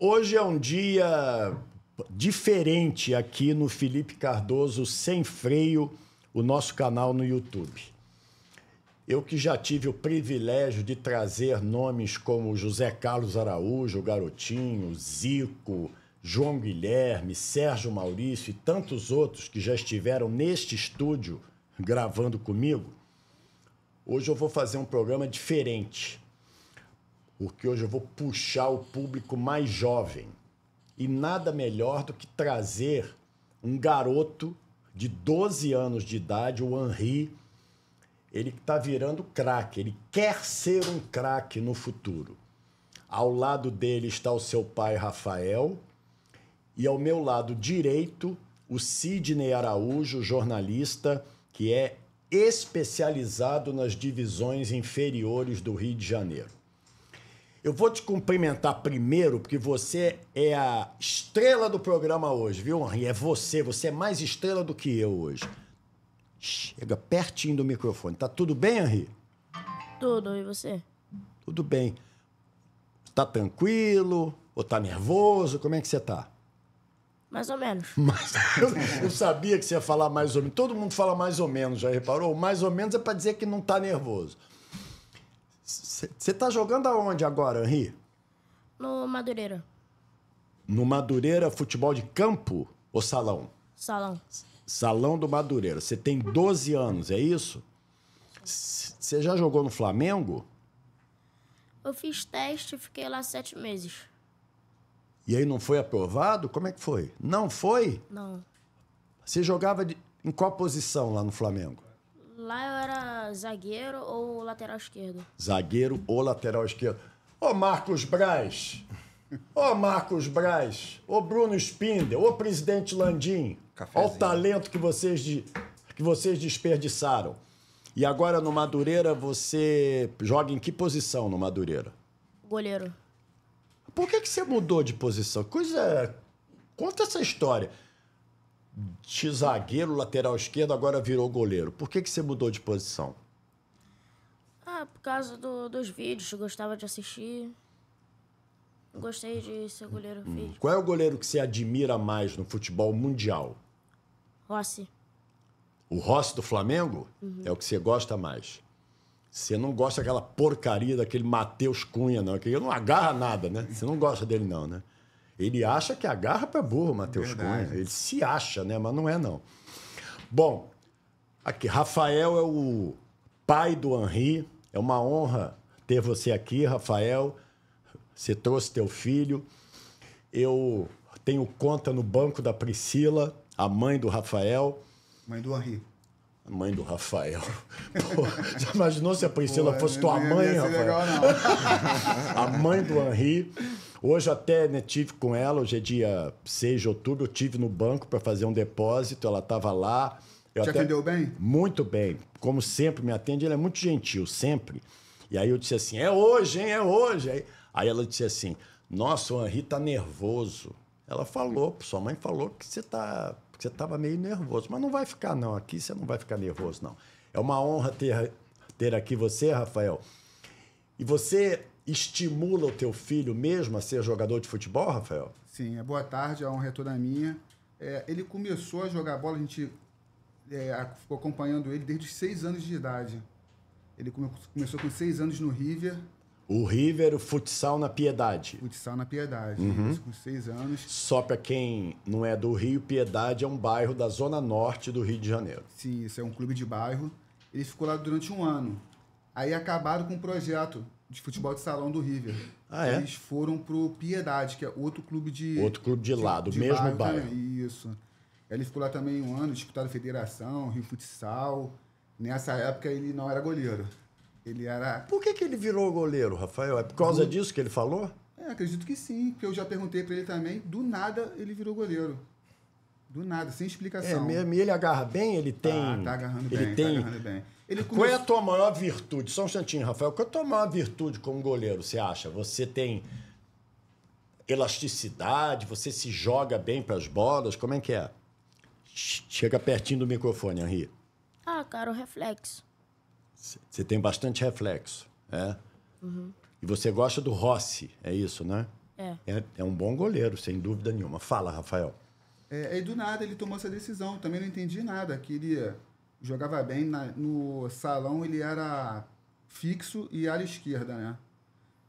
Hoje é um dia diferente aqui no Felipe Cardoso Sem Freio, o nosso canal no YouTube. Eu que já tive o privilégio de trazer nomes como José Carlos Araújo, Garotinho, Zico, João Guilherme, Sérgio Maurício e tantos outros que já estiveram neste estúdio gravando comigo, hoje eu vou fazer um programa diferente. Porque hoje eu vou puxar o público mais jovem. E nada melhor do que trazer um garoto de 12 anos de idade, o Henri. Ele está virando craque, ele quer ser um craque no futuro. Ao lado dele está o seu pai Rafael, e ao meu lado direito, o Sidney Araújo, jornalista, que é especializado nas divisões inferiores do Rio de Janeiro. Eu vou te cumprimentar primeiro, porque você é a estrela do programa hoje, viu, Henri? É você, você é mais estrela do que eu hoje. Chega pertinho do microfone. Tá tudo bem, Henri? Tudo, e você? Tudo bem. Tá tranquilo? Ou tá nervoso? Como é que você tá? Mais ou menos. Mas eu, eu sabia que você ia falar mais ou menos. Todo mundo fala mais ou menos, já reparou? Mais ou menos é para dizer que não tá nervoso. Você tá jogando aonde agora, Henri? No Madureira. No Madureira Futebol de Campo ou salão? Salão. Salão do Madureira. Você tem 12 anos, é isso? Você já jogou no Flamengo? Eu fiz teste e fiquei lá sete meses. E aí não foi aprovado? Como é que foi? Não foi? Não. Você jogava de- em qual posição lá no Flamengo? Lá eu era zagueiro ou lateral esquerdo. Zagueiro ou lateral esquerdo. Ô Marcos Braz! Ô Marcos Braz! Ô Bruno Spindel! Ô presidente Landim! Olha o talento que vocês, de- que vocês desperdiçaram. E agora no Madureira você joga em que posição no Madureira? Goleiro. Por que, que você mudou de posição? Coisa. Conta essa história. De zagueiro, lateral esquerdo, agora virou goleiro. Por que, que você mudou de posição? Ah, por causa do- dos vídeos, gostava de assistir. Gostei de ser goleiro vídeo. Qual é o goleiro que você admira mais no futebol mundial? Rossi. O Rossi do Flamengo é o que você gosta mais. Você não gosta daquela porcaria daquele Matheus Cunha, não. Que ele não agarra nada, né? Você não gosta dele, não, né? Ele acha que agarra pra burro, Matheus. Cunha. Ele se acha, né? Mas não é, não. Bom, aqui, Rafael é o pai do Henri. É uma honra ter você aqui, Rafael. Você trouxe teu filho. Eu tenho conta no banco da Priscila, a mãe do Rafael. Mãe do Henri. A mãe do Rafael. Pô, já imaginou se a Priscila Pô, fosse tua mãe, Rafael? legal, não. A mãe do Henri. Hoje até né, tive com ela, hoje é dia 6 de outubro, eu tive no banco para fazer um depósito, ela estava lá. Eu Te até- atendeu bem? Muito bem. Como sempre me atende, ela é muito gentil, sempre. E aí eu disse assim, é hoje, hein, é hoje. Aí, aí ela disse assim, nossa, o Henri tá nervoso. Ela falou, sua mãe falou que você tá, que você tava meio nervoso. Mas não vai ficar, não. Aqui você não vai ficar nervoso, não. É uma honra ter, ter aqui você, Rafael. E você estimula o teu filho mesmo a ser jogador de futebol, Rafael? Sim, é boa tarde, a honra é toda minha. É, ele começou a jogar bola, a gente é, ficou acompanhando ele desde os seis anos de idade. Ele come- começou com seis anos no River, O River, o futsal na Piedade. futsal na Piedade. Uhum. Isso, com seis anos. Só para quem não é do Rio, Piedade é um bairro da zona norte do Rio de Janeiro. Sim, isso é um clube de bairro. Ele ficou lá durante um ano. Aí acabaram com um projeto de futebol de salão do River. Ah, é? Eles foram pro Piedade, que é outro clube de. Outro clube de lá, do mesmo bairro. também. Isso. Ele ficou lá também um ano, disputado Federação, Rio Futsal. Nessa época ele não era goleiro. Ele era. Por que, que ele virou goleiro, Rafael? É por causa disso que ele falou? É, acredito que sim, porque eu já perguntei pra ele também. Do nada ele virou goleiro. Do nada, sem É explicação. mesmo. E ele agarra bem? Ele tem. Tá, tá agarrando ele bem, tem. tá agarrando bem. Ele Qual é a tua maior virtude? Só um instantinho, Rafael. Qual é a tua maior virtude como goleiro, você acha? Você tem elasticidade? Você se joga bem para as bolas? Como é que é? Ch- Chega pertinho do microfone, Henri. Ah, cara, o reflexo. Você tem bastante reflexo, é? E você gosta do Rossi, é isso, né? É. É, é um bom goleiro, sem dúvida nenhuma. Fala, Rafael. É, aí do nada ele tomou essa decisão. Também não entendi nada. Que ele jogava bem. Na- no salão ele era fixo e área esquerda, né?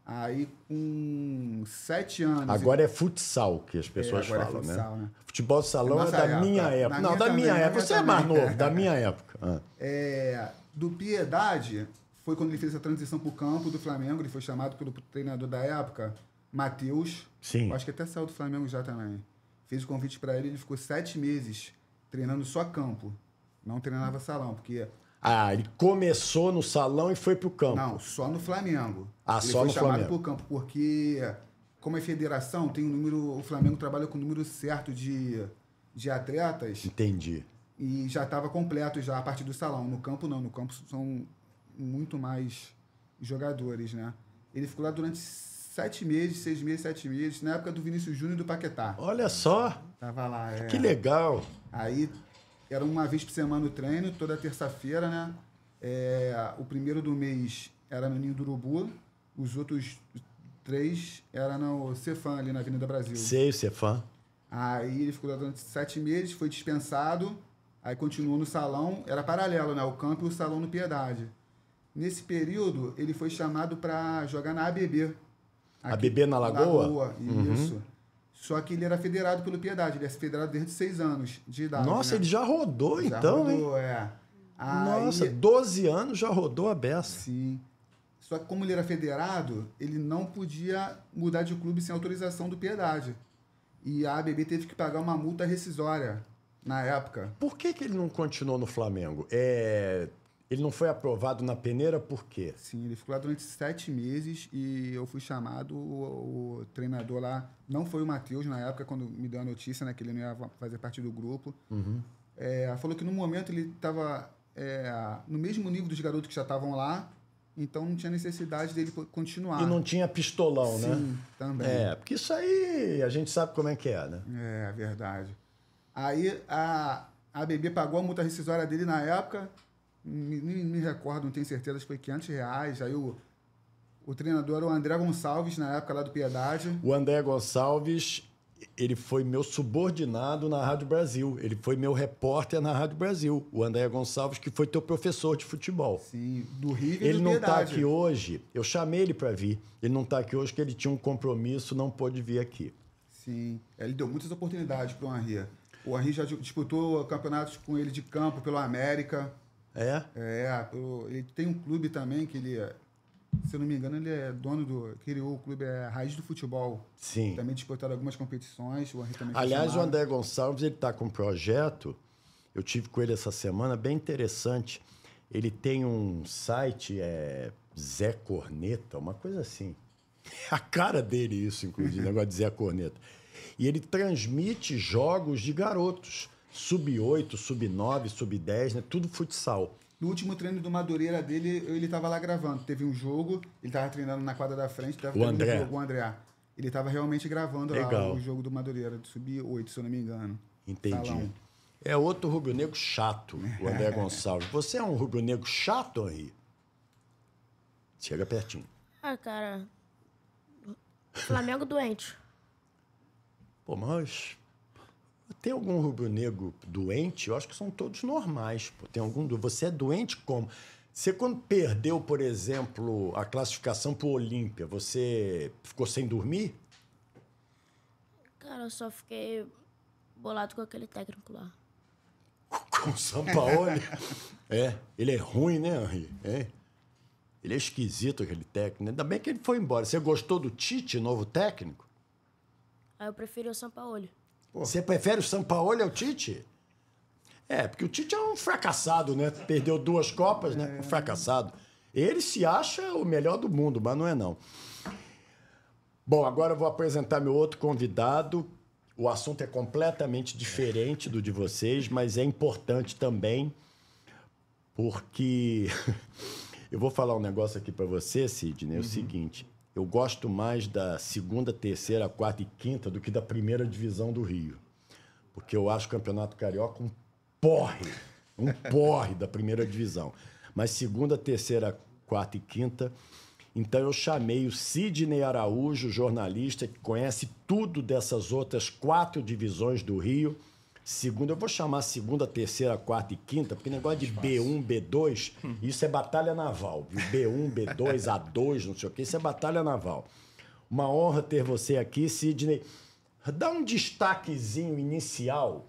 Aí com sete anos. Agora é futsal que as pessoas é falam, futsal, né? né? Futebol de salão é Nossa da época. minha Na época. Não, minha da também, minha na época. minha Você é mais novo, da minha época. Ah. É, do Piedade foi quando ele fez a transição para o campo do Flamengo. Ele foi chamado pelo treinador da época, Matheus. Sim. Eu Acho que até saiu do Flamengo já também. Fez o convite para ele. Ele ficou sete meses treinando só campo. Não treinava salão, porque Ah, ele começou no salão e foi pro campo. Não, só no Flamengo. Ah, Ele só foi no chamado Flamengo. pro campo, porque como é federação, tem um número. O Flamengo trabalha com o número certo de, de atletas Entendi. e já estava completo já a partir do salão. No campo não, no campo são muito mais jogadores, né? Ele ficou lá durante sete meses, seis meses, sete meses, na época do Vinícius Júnior e do Paquetá. Olha só, Tava lá, é. que legal. Aí era uma vez por semana o treino, toda terça-feira, né? É, o primeiro do mês era no Ninho do Urubu, os outros três era no Cefam, ali na Avenida Brasil. Sei, é fã. Aí ele ficou lá durante sete meses, foi dispensado, aí continuou no salão, era paralelo, né? O campo e o salão no Piedade. Nesse período, ele foi chamado para jogar na ABB. ABB na Lagoa? Uhum. isso. Só que ele era federado pelo Piedade, ele é federado desde seis anos de idade. Nossa, né? ele já rodou Já então, hein? rodou, É. Nossa, Aí, 12 anos já rodou a beça. sim. Só que como ele era federado, ele não podia mudar de clube sem autorização do Piedade. E a ABB teve que pagar uma multa rescisória na época. Por que, que ele não continuou no Flamengo? É, Ele não foi aprovado na peneira por quê? Sim, ele ficou lá durante sete meses e eu fui chamado, o, o treinador lá, não foi o Matheus na época, quando me deu a notícia, né, que ele não ia fazer parte do grupo. É, falou que no momento ele estava no mesmo nível dos garotos que já estavam lá, então não tinha necessidade dele continuar. E não tinha pistolão, né? Sim, também. É, porque isso aí a gente sabe como é que é, né? É, verdade. Aí a, a ABB pagou a multa rescisória dele na época, me, me, me recordo, não tenho certeza, acho que foi 500 reais. Aí o, o treinador era o André Gonçalves, na época lá do Piedade. O André Gonçalves, ele foi meu subordinado na Rádio Brasil. Ele foi meu repórter na Rádio Brasil. O André Gonçalves, que foi teu professor de futebol. Sim, do River Ele do não está aqui hoje. Eu chamei ele para vir. Ele não está aqui hoje porque ele tinha um compromisso, não pôde vir aqui. Sim, ele deu muitas oportunidades para o Henri. O Henri já disputou campeonatos com ele de campo pelo América. É? É, ele tem um clube também que ele, se eu não me engano, ele é dono do. Criou o clube é Raiz do Futebol. Sim. Também disputaram algumas competições. O Aliás, o. André Gonçalves ele está com um projeto. Eu tive com ele essa semana, bem interessante. Ele tem um site, é Zé Corneta, uma coisa assim. A cara dele isso, inclusive, negócio de Zé Corneta. E ele transmite jogos de garotos, sub-8, sub-9, sub-10, né? Tudo futsal. No último treino do Madureira dele, ele estava lá gravando. Teve um jogo, ele estava treinando na quadra da frente. Tava O tendo um André. jogo, o André. Ele estava realmente gravando Legal. lá o jogo do Madureira, de sub-8, se eu não me engano. Entendi. Salão. É outro rubro-negro chato, o André Gonçalves. Você é um rubro-negro chato, Henri? Chega pertinho. Ah, cara. Flamengo doente. Pô, mas tem algum rubro-negro doente? Eu acho que são todos normais. Pô. Tem algum? Você é doente como? Você quando perdeu, por exemplo, a classificação para o Olímpia, você ficou sem dormir? Cara, eu só fiquei bolado com aquele técnico lá. Com o Sampaoli? é, ele é ruim, né, Henri? É. Ele é esquisito, aquele técnico. né? Ainda bem que ele foi embora. Você gostou do Tite, novo técnico? Aí eu preferi o Sampaoli. Você prefere o Sampaoli ao Tite? É, porque o Tite é um fracassado, né? Perdeu duas Copas, né? Um fracassado. Ele se acha o melhor do mundo, mas não é não. Bom, agora eu vou apresentar meu outro convidado. O assunto é completamente diferente do de vocês, mas é importante também, porque eu vou falar um negócio aqui para você, Sidney, é o seguinte. Eu gosto mais da segunda, terceira, quarta e quinta do que da primeira divisão do Rio. Porque eu acho o Campeonato Carioca um porre, um porre da primeira divisão. Mas segunda, terceira, quarta e quinta, Então eu chamei o Sidney Araújo, jornalista que conhece tudo dessas outras quatro divisões do Rio. Segunda, eu vou chamar segunda, terceira, quarta e quinta, porque negócio de B1, B2, isso é batalha naval. Viu? B1, B2, A2, não sei o quê, isso é batalha naval. Uma honra ter você aqui, Sidney. Dá um destaquezinho inicial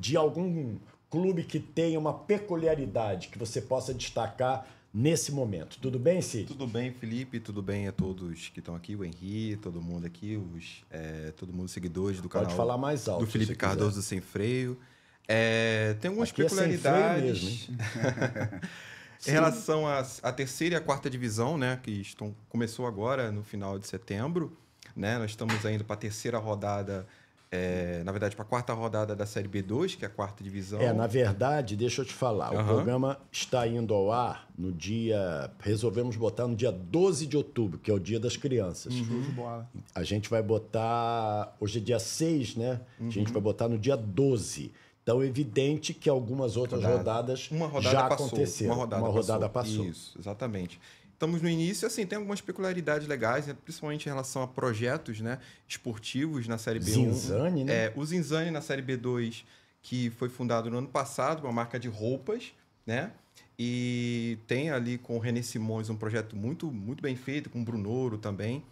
de algum clube que tenha uma peculiaridade que você possa destacar nesse momento. Tudo bem, Cid? Tudo bem, Felipe? Tudo bem a todos que estão aqui, o Henri, todo mundo aqui, os, é, todo mundo seguidores do Pode canal. falar mais alto, Do Felipe Cardoso do Sem Freio. É, tem algumas Aqui é peculiaridades. mesmo, em relação à, à terceira e à quarta divisão, né? Que estão, começou agora no final de setembro. Né? Nós estamos indo para a terceira rodada, é, na verdade, para a quarta rodada da Série B2, que é a quarta divisão. É, na verdade, deixa eu te falar, o Aham. programa está indo ao ar no dia. Resolvemos botar no dia 12 de outubro, que é o dia das crianças. Bola. A gente vai botar. Hoje é dia 6, né? A gente vai botar no dia 12. Então é evidente que algumas outras Rodada. rodadas Uma rodada já passou. aconteceram. Uma rodada, Uma rodada passou. passou. Isso, exatamente. Estamos no início, assim, tem algumas peculiaridades legais, né? principalmente em relação a projetos né, esportivos na Série B1. Zinzane, né? É, o Zinzane na Série B2, que foi fundado no ano passado, uma marca de roupas, né? E tem ali com o René Simões um projeto muito, muito bem feito, com o Brunoro também.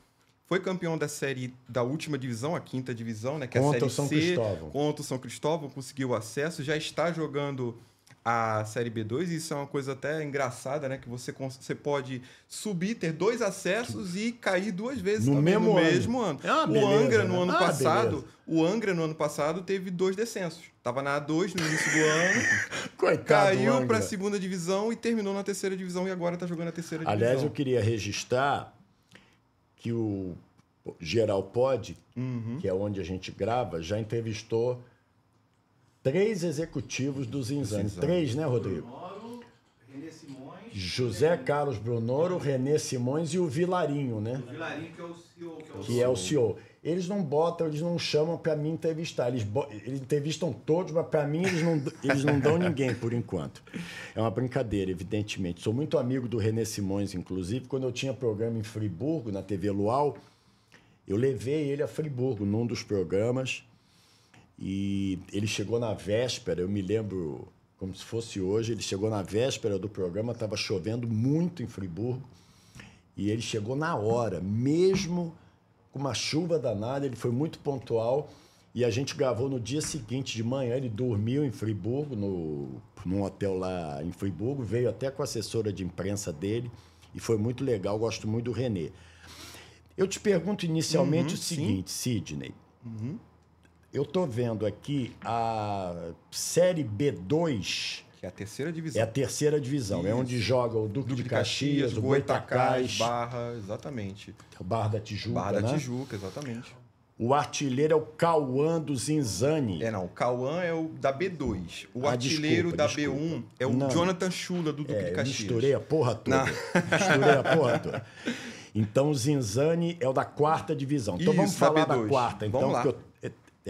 Foi campeão da série da última divisão, a quinta divisão, né? Que é a série o São C, Cristóvão. Contra o São Cristóvão, conseguiu acesso, já está jogando a Série B2, e isso é uma coisa até engraçada, né? Que você, você pode subir, ter dois acessos e cair duas vezes No também mesmo no ano. mesmo ano. É o beleza, Angra, né? no ano Ah, passado, beleza. o Angra, no ano passado, teve dois descensos. Tava na A2 no início do ano, Coitado. do caiu para a segunda divisão e terminou na terceira divisão e agora está jogando a terceira Aliás, eu divisão. queria registrar que o Geral Pod, Uhum. que é onde a gente grava, já entrevistou três executivos do. Zinzane. Três, né, Rodrigo? Brunoro, Renê Simões, José Carlos Brunoro, Renê Simões e o Vilarinho, né? o Vilarinho, que é o CEO. Que é o Que é o CEO. Eles não botam, eles não chamam para mim entrevistar. Eles, bo- eles entrevistam todos, mas para mim eles não, eles não dão ninguém por enquanto. É uma brincadeira, evidentemente. Sou muito amigo do René Simões, inclusive. Quando eu tinha programa em Friburgo, na TV Luau, eu levei ele a Friburgo num dos programas. E ele chegou na véspera, eu me lembro como se fosse hoje, ele chegou na véspera do programa, estava chovendo muito em Friburgo. E ele chegou na hora, mesmo com uma chuva danada, ele foi muito pontual. E a gente gravou no dia seguinte de manhã, ele dormiu em Friburgo, no, num hotel lá em Friburgo, veio até com a assessora de imprensa dele, e foi muito legal, gosto muito do Renê. Eu te pergunto inicialmente Uhum, o sim. seguinte, Sidney. Eu estou vendo aqui a Série B2, Que é a terceira é divisão. a terceira divisão, é Isso. onde joga o Duque, Duque de Caxias, o Goitacás, Barra, exatamente. o Barra da Tijuca, Barra da né? Tijuca, exatamente. O artilheiro é o Cauã do Zinzane. É, não, o Cauã é o da B2. O Ah, artilheiro desculpa, da desculpa. B1 é o Não. Jonathan Chula, do Duque É, de Caxias. misturei a porra toda. Não. Misturei a porra toda. Então o Zinzane é o da quarta divisão. Então vamos Isso, da falar da, B2. quarta. Então, Vamos lá.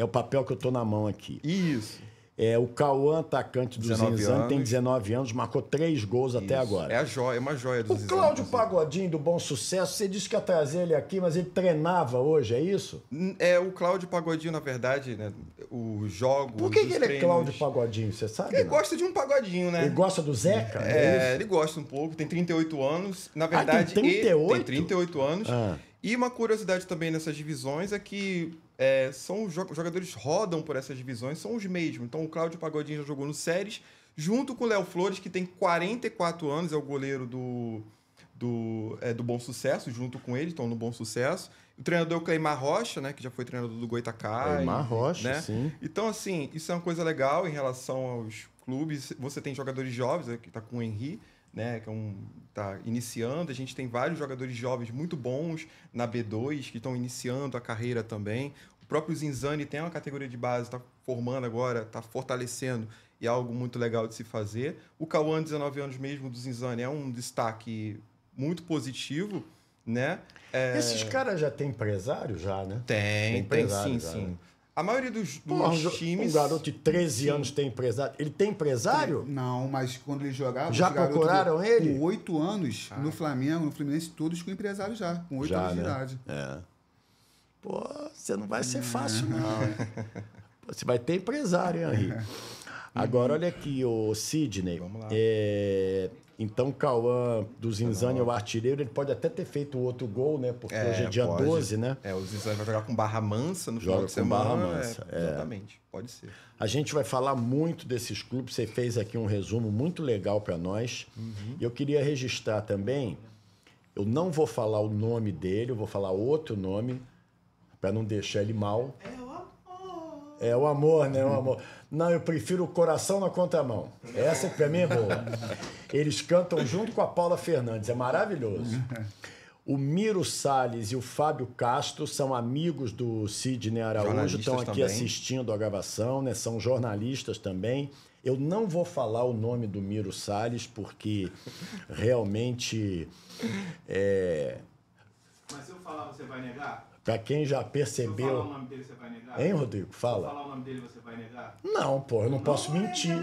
É, é o papel que eu tô na mão aqui. Isso. É, o Cauã, atacante do 19 Zinzane, tem anos. 19 anos, marcou três gols até Isso. agora. É a joia, é uma joia do O Cláudio Pagodinho, do Bom Sucesso, você disse que ia trazer ele aqui, mas ele treinava hoje, é isso? É, o Cláudio Pagodinho, na verdade, né? O jogo. Por que, que ele é treinos- Cláudio Pagodinho, você sabe? Ele não? gosta de um pagodinho, né? Ele gosta do Zeca? É, É, isso? ele gosta um pouco, tem 38 anos. Na tem verdade, ele 38? tem 38 anos. Ah. E uma curiosidade também nessas divisões é que é, são os jo- jogadores rodam por essas divisões, são os mesmos. Então o Cláudio Pagodinho já jogou no Séries, junto com o Léo Flores, que tem 44 anos, é o goleiro do, do, é, do Bom Sucesso, junto com ele, estão no Bom Sucesso. O treinador é o Cleimar Rocha, né, que já foi treinador do Goitacai. Cleimar Rocha, né? sim. Então, assim, isso é uma coisa legal em relação aos clubes. Você tem jogadores jovens, né, que está com o Henry, né, que é um tá iniciando. A gente tem vários jogadores jovens muito bons na B2 que estão iniciando a carreira também. O próprio Zinzani tem uma categoria de base, está formando agora, está fortalecendo e é algo muito legal de se fazer. O Cauã, 19 anos mesmo, do Zinzani, é um destaque muito positivo, né? É, Esses caras já têm empresário, já, né? tem, tem, empresário sim, já, sim. né? A maioria dos, dos Porra, um, times. um garoto de 13 anos tem empresário. Ele tem empresário? Não, mas quando ele jogava. Já procuraram ele? Com oito anos, no Flamengo, no Fluminense, todos com empresário já, com oito Já, anos de né? idade. É. Pô, você não vai ser fácil, não. Pô, Você vai ter empresário, hein, Henri? Agora, olha aqui, o Sidney. Vamos lá. É, então, o Cauã do Zinzani é o artilheiro. Ele pode até ter feito outro gol, né? Porque hoje é dia pode. 12, né? É, o Zizan vai jogar com Barra Mansa no Joga final de com semana. Barra Mansa, é, Exatamente, pode ser. A gente vai falar muito desses clubes. Você fez aqui um resumo muito legal para nós. E eu queria registrar também. Eu não vou falar o nome dele, eu vou falar outro nome para não deixar ele mal. É o amor, né? O amor. Não, eu prefiro o coração na contramão. Essa que pra mim é boa. Eles cantam junto com a Paula Fernandes, é maravilhoso. O Miro Salles e o Fábio Castro são amigos do Sidney Araújo, estão aqui também. assistindo a gravação, né? São jornalistas também. Eu não vou falar o nome do Miro Salles, porque realmente, é, Mas se eu falar, você vai negar? Para quem já Se eu falar o percebeu. nome dele, você vai negar? Hein, Rodrigo? Se eu Fala. falar o nome dele, você vai negar? Não, pô, eu não posso mentir.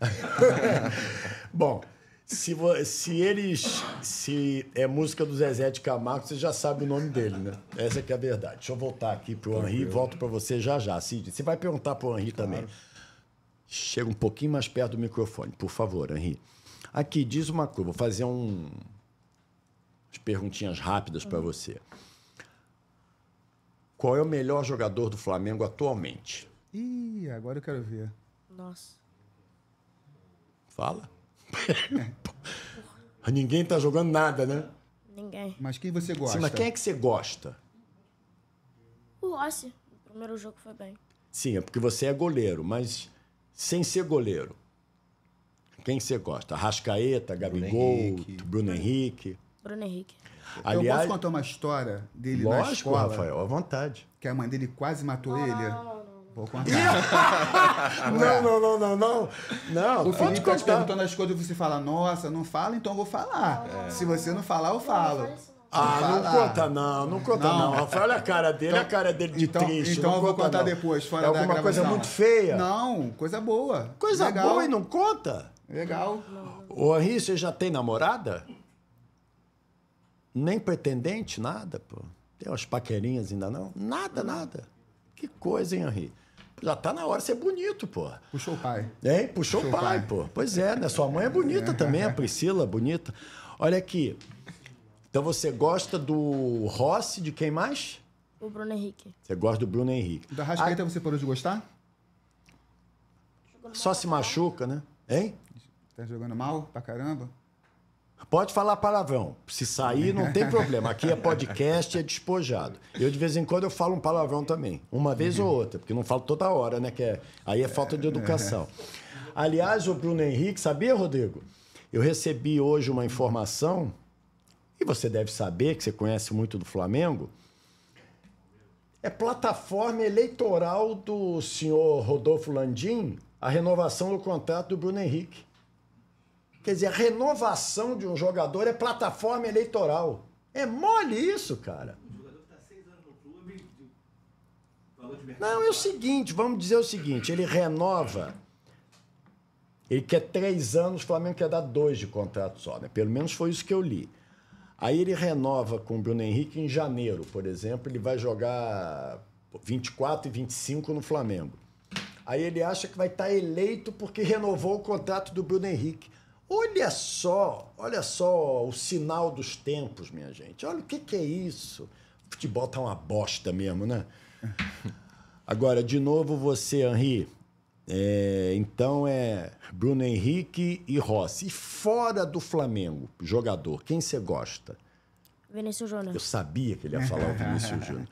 Bom, se, vo- se eles. Se é música do Zezé de Camargo, você já sabe o nome dele, né? Essa que é a verdade. Deixa eu voltar aqui pro Henri e volto para você já já. Cid, você vai perguntar pro Henri também. Chega um pouquinho mais perto do microfone, por favor, Henri. Aqui, diz uma coisa, vou fazer um. umas perguntinhas rápidas para você. Qual é o melhor jogador do Flamengo atualmente? Ih, agora eu quero ver. Nossa. Fala. Ninguém tá jogando nada, né? Ninguém. Mas quem você gosta? Sim, mas quem é que você gosta? O Rossi. O primeiro jogo foi bem. Sim, é porque você é goleiro, mas sem ser goleiro. Quem você gosta? Rascaeta, Gabigol, Henrique. Bruno Henrique. Bruno Henrique. Eu Aliás, posso contar uma história dele na lógico, escola, Rafael, à vontade. que a mãe dele quase matou ele? Vou contar. Não, não, não, não, não. Não, O Felipe tá te perguntando as coisas e você fala, nossa, não fala, então eu vou falar. Se você não falar, eu falo. Ah, não conta não, não conta não. Não. Rafael, olha a cara dele, a cara dele de então, triste. Então não eu vou conta, contar não. depois, fora É da alguma coisa muito feia. Não, coisa boa. Coisa Legal. boa e não conta. Legal. Ô, Henri, você já tem namorada? Nem pretendente, nada, pô. Tem umas paquerinhas ainda não? Nada, nada. Que coisa, hein, Henri? Já tá na hora de ser bonito, pô. Puxou o pai. Hein? Puxou o Puxou o pai, pai. pô. Pois é, né? Sua mãe é bonita também, a Priscila, bonita. Olha aqui. Então você gosta do Rossi, de quem mais? O Bruno Henrique. Você gosta do Bruno Henrique. Da Rascaeta você parou de gostar? Só se machuca, né? Hein? Tá jogando mal pra caramba? Pode falar palavrão. Se sair, não tem problema. Aqui é podcast, é despojado. Eu, de vez em quando, eu falo um palavrão também. Uma vez ou outra, porque não falo toda hora, né? Que é- aí é falta de educação. Aliás, o Bruno Henrique, sabia, Rodrigo? Eu recebi hoje uma informação, e você deve saber, que você conhece muito do Flamengo. É plataforma eleitoral do senhor Rodolfo Landim a renovação do contrato do Bruno Henrique. Quer dizer, a renovação de um jogador é plataforma eleitoral. É mole isso, cara. O jogador que está seis anos no clube, valor de mercado. Não, é o seguinte, vamos dizer o seguinte, ele renova. Ele quer três anos, o Flamengo quer dar dois de contrato só, né? Pelo menos foi isso que eu li. Aí ele renova com o Bruno Henrique em janeiro, por exemplo, ele vai jogar 24 e 25 no Flamengo. Aí ele acha que vai estar eleito porque renovou o contrato do Bruno Henrique. Olha só, olha só o sinal dos tempos, minha gente. Olha o que, que é isso. O futebol tá uma bosta mesmo, né? Agora, de novo, você, Henri. É, então é Bruno Henrique e Rossi. E fora do Flamengo, jogador, quem você gosta? Vinícius Júnior. Eu sabia que ele ia falar o Vinícius Júnior.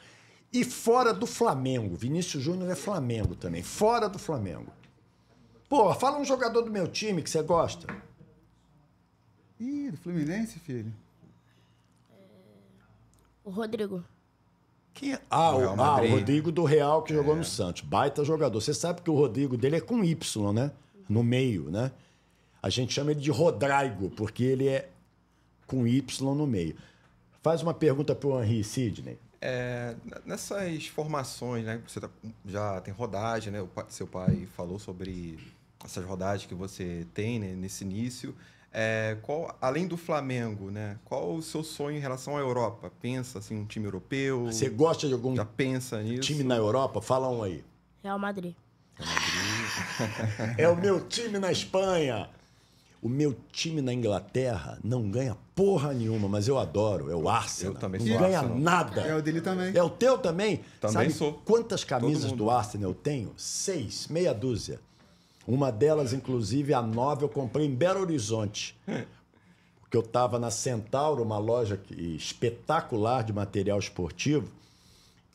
E fora do Flamengo, Vinícius Júnior é Flamengo também. Fora do Flamengo. Pô, fala um jogador do meu time que você gosta. Ih, do Fluminense, filho. O Rodrigo. Quem é? Ah, Do o, ah, o. Rodrigo do Real que jogou no Santos. Baita jogador. Você sabe que o Rodrigo dele é com Y, né? No meio, né? A gente chama ele de Rodrigo, porque ele é com Y no meio. Faz uma pergunta pro Henri Sidney. É, nessas formações, né? Você tá- já tem rodagem, né? O seu pai falou sobre essas rodagens que você tem né, nesse início. É, qual, além do Flamengo, né? Qual o seu sonho em relação à Europa? Pensa assim, um time europeu? Você gosta de algum já pensa nisso? time na Europa? Fala um aí. Real Madrid. É o meu time na Espanha. O meu time na Inglaterra não ganha porra nenhuma, mas eu adoro. É o Arsenal. Eu também não sou ganha Arsenal. nada. É o dele também. É o teu também? Também Sabe sou. quantas camisas do Arsenal eu tenho? Seis, meia dúzia. Uma delas, inclusive, a nova, eu comprei em Belo Horizonte. Porque eu estava na Centauro, uma loja que- espetacular de material esportivo.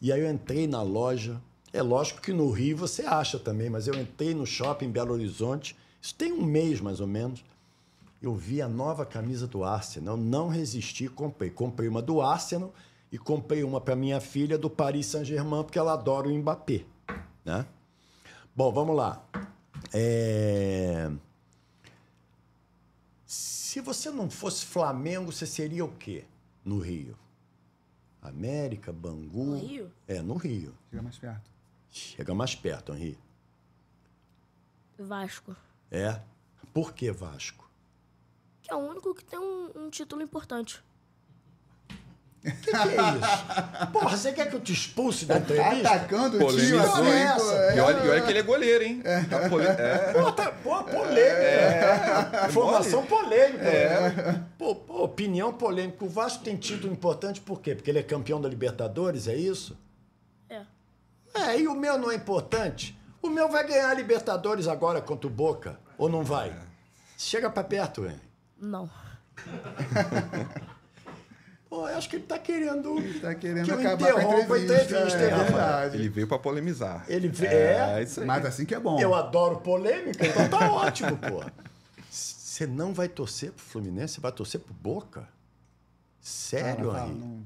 E aí eu entrei na loja. É lógico que no Rio você acha também, mas eu entrei no shopping em Belo Horizonte. Isso tem um mês, mais ou menos. Eu vi a nova camisa do Arsenal, não resisti, comprei. Comprei uma do Arsenal e comprei uma para minha filha do Paris Saint-Germain, porque ela adora o Mbappé. Né? Bom, vamos lá. É, Se você não fosse Flamengo, você seria o quê no Rio? América, Bangu? No Rio? É, no Rio. Chega mais perto. Chega mais perto, Henri. Vasco. É. Por que Vasco? Que é o único que tem um, um título importante. Que que é isso? Porra, você quer que eu te expulse da entrevista? Atacando o time assim, é. E olha, e olha que ele é goleiro, hein? Tá pole- é. Pô, tá, pô, polêmica. É. Informação polêmica. Pô, pô, opinião polêmica. O Vasco tem título importante por quê? Porque ele é campeão da Libertadores, é isso? É. É, e o meu não é importante? O meu vai ganhar a Libertadores agora contra o Boca, ou não vai? Chega pra perto, hein? Não. Pô, eu acho que ele tá querendo, Tá querendo que eu acabar com a entrevista. entrevista, é verdade. Ele veio pra polemizar. Ele vê- É, é? isso aí. Mas assim que é bom. Eu adoro polêmica, então tá ótimo, pô. Você não vai torcer pro Fluminense, você vai torcer pro Boca? Sério, Henri? não-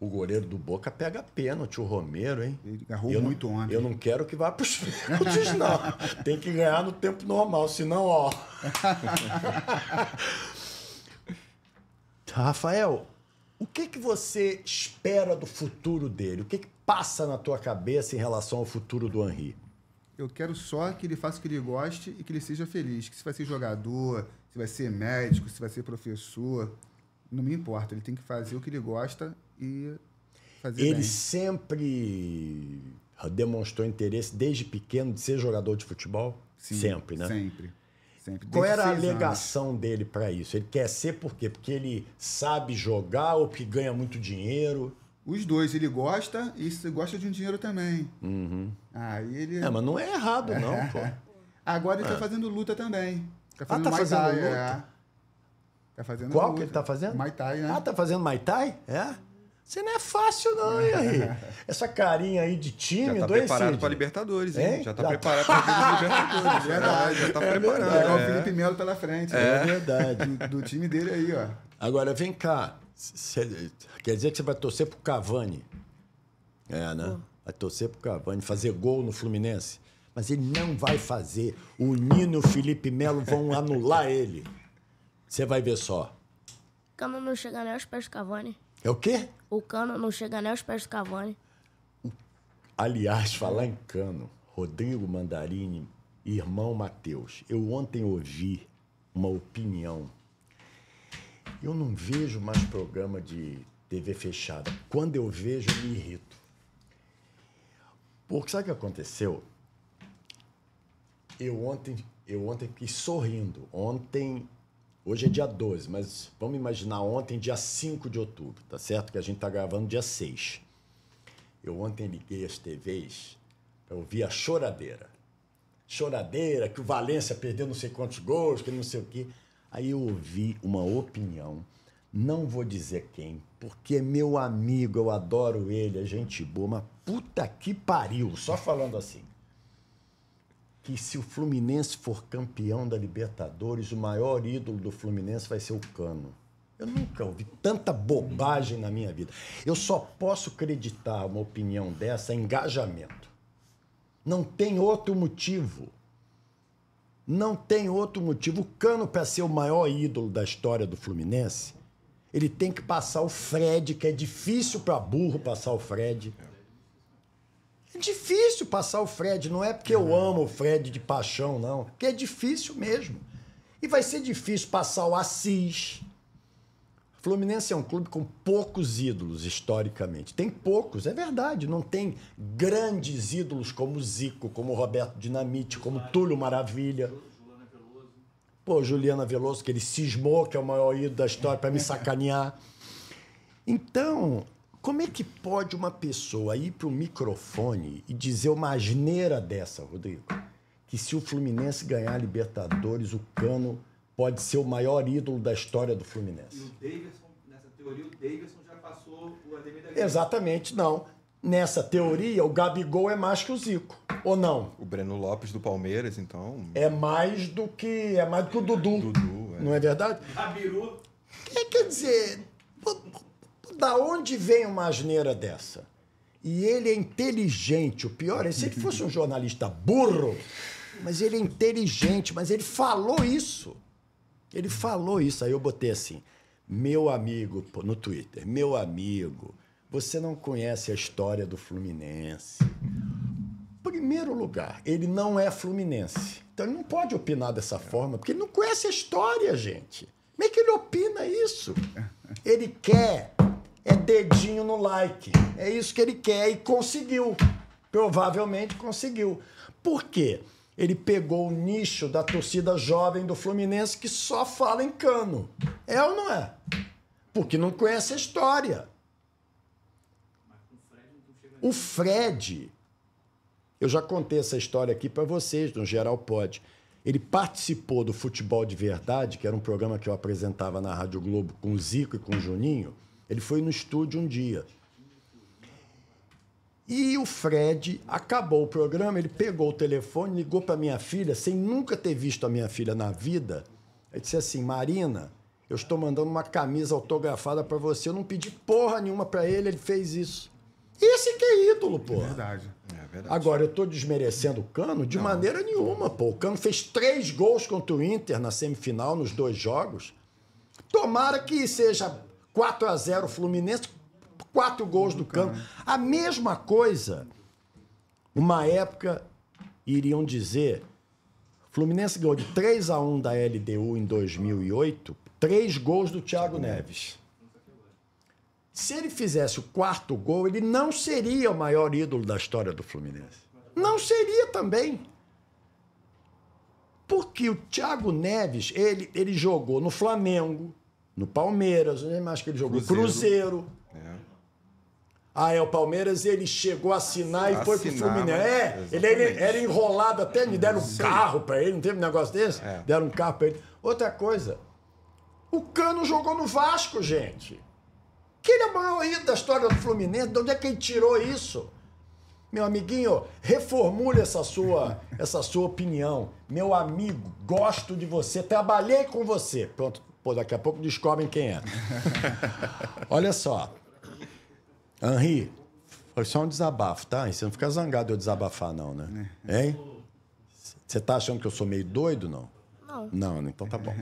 O goleiro do Boca pega pênalti, o Romero, hein? Ele agarrou Eu não- muito ontem. Eu não quero que vá pros pênaltis, não. Tem que ganhar no tempo normal, senão, ó. Rafael, o que, que você espera do futuro dele? O que, que passa na tua cabeça em relação ao futuro do Henri? Eu quero só que ele faça o que ele goste e que ele seja feliz. Que se vai ser jogador, se vai ser médico, se vai ser professor, não me importa. Ele tem que fazer o que ele gosta e fazer Ele bem. sempre demonstrou interesse desde pequeno de ser jogador de futebol? Sim, sempre, né? Sempre. Sempre. Qual era a seis anos. alegação dele para isso? Ele quer ser por quê? Porque ele sabe jogar ou porque ganha muito dinheiro? Os dois, ele gosta e gosta de um dinheiro também. Aí ele. É, mas não é errado, não, pô. Agora ele tá fazendo luta também. Tá fazendo tá Muay fazendo Thai, luta? é. Tá fazendo Qual luta. que ele tá fazendo? Muay Thai, né? Ah, tá fazendo Muay Thai? É? Você não é fácil, não, hein? Essa carinha aí de Já tímido, tá preparado pra Libertadores, hein? Hein? Já tá Já preparado pra Libertadores. Verdade, já tá preparando. Pegar o É. Felipe Melo pela frente. É né? verdade. Do, do time dele aí, ó. Agora, vem cá. Cê- quer dizer que você vai torcer pro Cavani? É, né? Vai torcer pro Cavani, fazer gol no Fluminense. Mas ele não vai fazer. O Nino e o Felipe Melo vão anular ele. Você vai ver só. Cano não chega nem aos pés do Cavani. É o quê? O Cano não chega nem aos pés do Cavani. Aliás, falar em cano, Rodrigo Mandarini, irmão Matheus, eu ontem ouvi uma opinião. Eu não vejo mais programa de TV fechada. Quando eu vejo, eu me irrito. Porque sabe o que aconteceu? Eu ontem, eu ontem fiquei sorrindo. Ontem, hoje é dia 12, mas vamos imaginar ontem, dia 5 de outubro, tá certo? Que a gente tá gravando dia 6. Eu ontem liguei as TVs para ouvir a choradeira. Choradeira, que o Valência perdeu não sei quantos gols, que não sei o quê. Aí eu ouvi uma opinião, não vou dizer quem, porque é meu amigo, eu adoro ele, é gente boa, mas puta que pariu, só falando assim. Que se o Fluminense for campeão da Libertadores, o maior ídolo do Fluminense vai ser o Cano. Eu nunca ouvi tanta bobagem na minha vida. Eu só posso acreditar uma opinião dessa em engajamento. Não tem outro motivo. Não tem outro motivo. O Cano, para ser o maior ídolo da história do Fluminense, Ele tem que passar o Fred, que é difícil para burro passar o Fred. É difícil passar o Fred, não é porque eu amo o Fred de paixão, não. Porque é difícil mesmo. E vai ser difícil passar o Assis. Fluminense é um clube com poucos ídolos, historicamente. Tem poucos, é verdade. Não tem grandes ídolos como Zico, como Roberto Dinamite, como Túlio Maravilha. Pô, Juliana Veloso, que ele cismou que é o maior ídolo da história para me sacanear. Então, como é que pode uma pessoa ir para o microfone e dizer uma asneira dessa, Rodrigo? Que se o Fluminense ganhar a Libertadores, o Cano pode ser o maior ídolo da história do E Fluminense. o Davidson, nessa teoria, o Davidson já passou o Ademir da. Exatamente, não. Nessa teoria, o Gabigol é mais que o Zico. Ou não? O Breno Lopes do Palmeiras, então. É mais do que é mais do que o Dudu. Dudu, é. Não é verdade? Gabiru, É, quer dizer, da onde vem uma asneira dessa? E ele é inteligente. O pior é se ele fosse um jornalista burro, mas ele é inteligente, mas ele falou isso. Ele falou isso. Aí eu botei assim: meu amigo, no Twitter, meu amigo, você não conhece a história do Fluminense. Primeiro lugar, ele não é fluminense. Então ele não pode opinar dessa forma, porque ele não conhece a história, gente. Como é que ele opina isso? Ele quer é dedinho no like. É isso que ele quer e conseguiu. Provavelmente conseguiu. Por quê? Ele pegou o nicho da torcida jovem do Fluminense que só fala em cano. É ou não é? Porque não conhece a história. O Fred, eu já contei essa história aqui para vocês, no geral pode. Ele participou do Futebol de Verdade, que era um programa que eu apresentava na Rádio Globo com o Zico e com o Juninho. Ele foi no estúdio um dia. E o Fred acabou o programa, ele pegou o telefone, ligou para minha filha, sem nunca ter visto a minha filha na vida. Ele disse assim: Marina, eu estou mandando uma camisa autografada para você. Eu não pedi porra nenhuma para ele, ele fez isso. Esse que é ídolo, porra. Verdade. É verdade. Agora, eu tô desmerecendo o Cano? De maneira nenhuma, pô. O Cano fez três gols contra o Inter na semifinal, nos dois jogos. Tomara que seja 4 a 0 Fluminense, quatro gols do Cano. A mesma coisa, uma época, iriam dizer, Fluminense ganhou de 3 a 1 da LDU em 2008, três gols do Thiago Neves. Se ele fizesse o quarto gol, ele não seria o maior ídolo da história do Fluminense. Não seria também. Porque o Thiago Neves, ele, ele jogou no Flamengo, no Palmeiras, não mais que ele jogou no Cruzeiro. Cruzeiro. É. Ah, é, o Palmeiras ele chegou a assinar e foi pro Fluminense. É, ele era, exatamente. era enrolado até, me deram um carro pra ele, não teve um negócio desse? É. Deram um carro pra ele. Outra coisa, o Cano jogou no Vasco, gente. Que ele é o maior ídolo da história do Fluminense, de onde é que ele tirou isso? Meu amiguinho, reformule essa sua, essa sua opinião. Meu amigo, gosto de você, trabalhei com você. Pronto, pô, daqui a pouco descobrem quem é. Olha só. Henri, foi só um desabafo, tá? E Você não fica zangado de eu desabafar, não, né? Hein? Você tá achando que eu sou meio doido, não? Não. Não, né? então tá bom.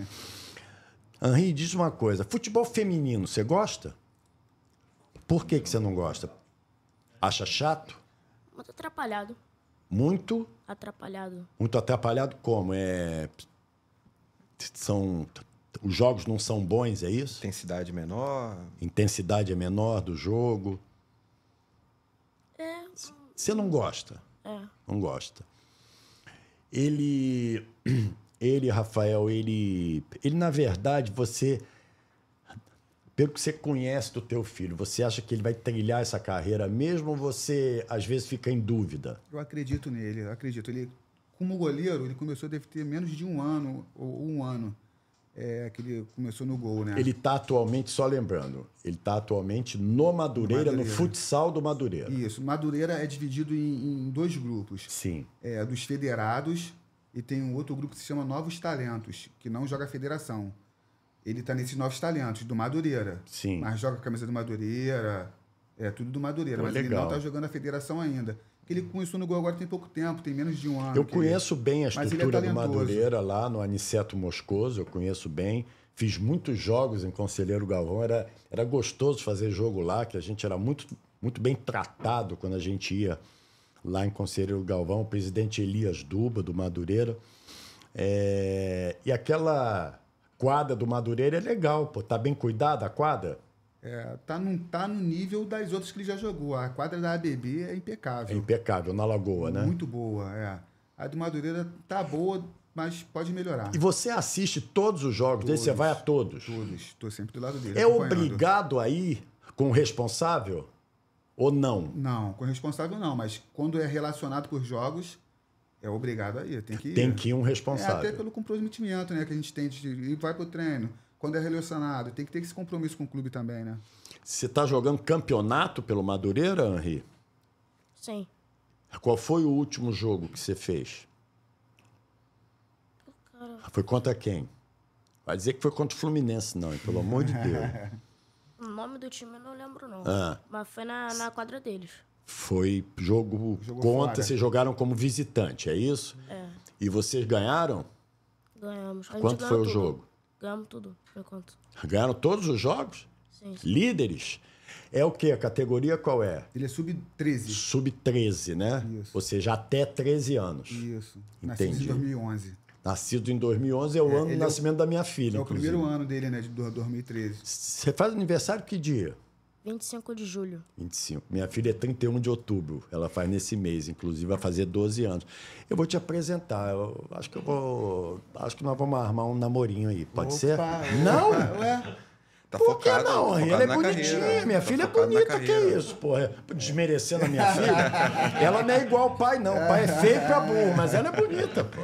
Henri, diz uma coisa. Futebol feminino, você gosta? Por que, que você não gosta? Acha chato? Muito atrapalhado. Muito? Atrapalhado. Muito atrapalhado como? É... São... Os jogos não são bons, é isso? Intensidade menor. Intensidade é menor do jogo. É, Você não gosta? é. Não gosta. Ele, ele, Rafael, ele, ele na verdade, você, pelo que você conhece do teu filho, você acha que ele vai trilhar essa carreira mesmo ou você às vezes fica em dúvida? Eu acredito nele, eu acredito. Ele, como goleiro, ele começou, deve ter menos de um ano, ou um ano, é, que ele começou no gol, né? Ele está atualmente, só lembrando, ele está atualmente no Madureira, no Madureira. futsal do Madureira. Isso. Madureira é dividido em, em dois grupos. Sim. É, dos federados e tem um outro grupo que se chama Novos Talentos, que não joga federação. Ele está nesses Novos Talentos, do Madureira. Sim. Mas joga a camisa do Madureira, é tudo do Madureira. Pô, mas ele legal. não está jogando a federação ainda. Porque ele começou no gol agora tem pouco tempo, tem menos de um ano. Eu que ele- conheço bem a é estrutura do talentoso. Madureira lá no Aniceto Moscoso, eu conheço bem. Fiz muitos jogos em Conselheiro Galvão. Era, era gostoso fazer jogo lá, que a gente era muito, muito bem tratado quando a gente ia lá em Conselheiro Galvão. O presidente Elias Duba, do Madureira. É, e aquela quadra do Madureira é legal, pô. Tá bem cuidada a quadra? É, tá, no, tá no nível das outras que ele já jogou. A quadra da ABB é impecável. É impecável, na Lagoa, né? Muito boa, é. A do Madureira tá boa, mas pode melhorar. E você assiste todos os jogos dele? Você Todos. vai a todos? Todos. Estou sempre do lado dele. É obrigado a ir com o responsável? Ou não? Não, com responsável não, mas quando é relacionado por jogos, é obrigado a ir. Tem que ir. Tem que ir um É, até responsável. pelo comprometimento né, que a gente tem de ir vai pro treino. Quando é relacionado, tem que ter esse compromisso com o clube também, né? Você está jogando campeonato pelo Madureira, Henri? Sim. Qual foi o último jogo que você fez? Foi contra quem? Vai dizer que foi contra o Fluminense, não, hein? pelo amor de Deus. O nome do time eu não lembro, não. Ah. Mas foi na, na quadra deles. Foi jogo Jogou contra, fora. vocês jogaram como visitante, é isso? É. E vocês ganharam? Ganhamos. Quanto foi o tudo. jogo? Ganhamos tudo, por enquanto. Ganharam todos os jogos? Sim. Líderes? É o quê? A categoria qual é? Ele é sub-13. Sub-13, né? Isso. Ou seja, até 13 anos. Isso. Nascido Entendi. em 2011. Nascido em 2011 é o ano do ele é o- nascimento da minha filha, É o inclusive. primeiro ano dele, né? De do- 2013. Você faz aniversário que dia? 25 de julho. 25. Minha filha é 31 de outubro. Ela faz nesse mês, inclusive vai fazer 12 anos. Eu vou te apresentar. Eu acho que eu vou. Acho que nós vamos armar um namorinho aí. Pode ser? Opa, Não? opa, Ué, Tá Por que focado, não, tá focado Ela é bonitinha. carreira, Minha tá filha é na bonita. Que carreira. isso, porra? Desmerecendo a minha filha? ela não é igual ao pai, não. O pai é feio pra burro, mas ela é bonita, pô.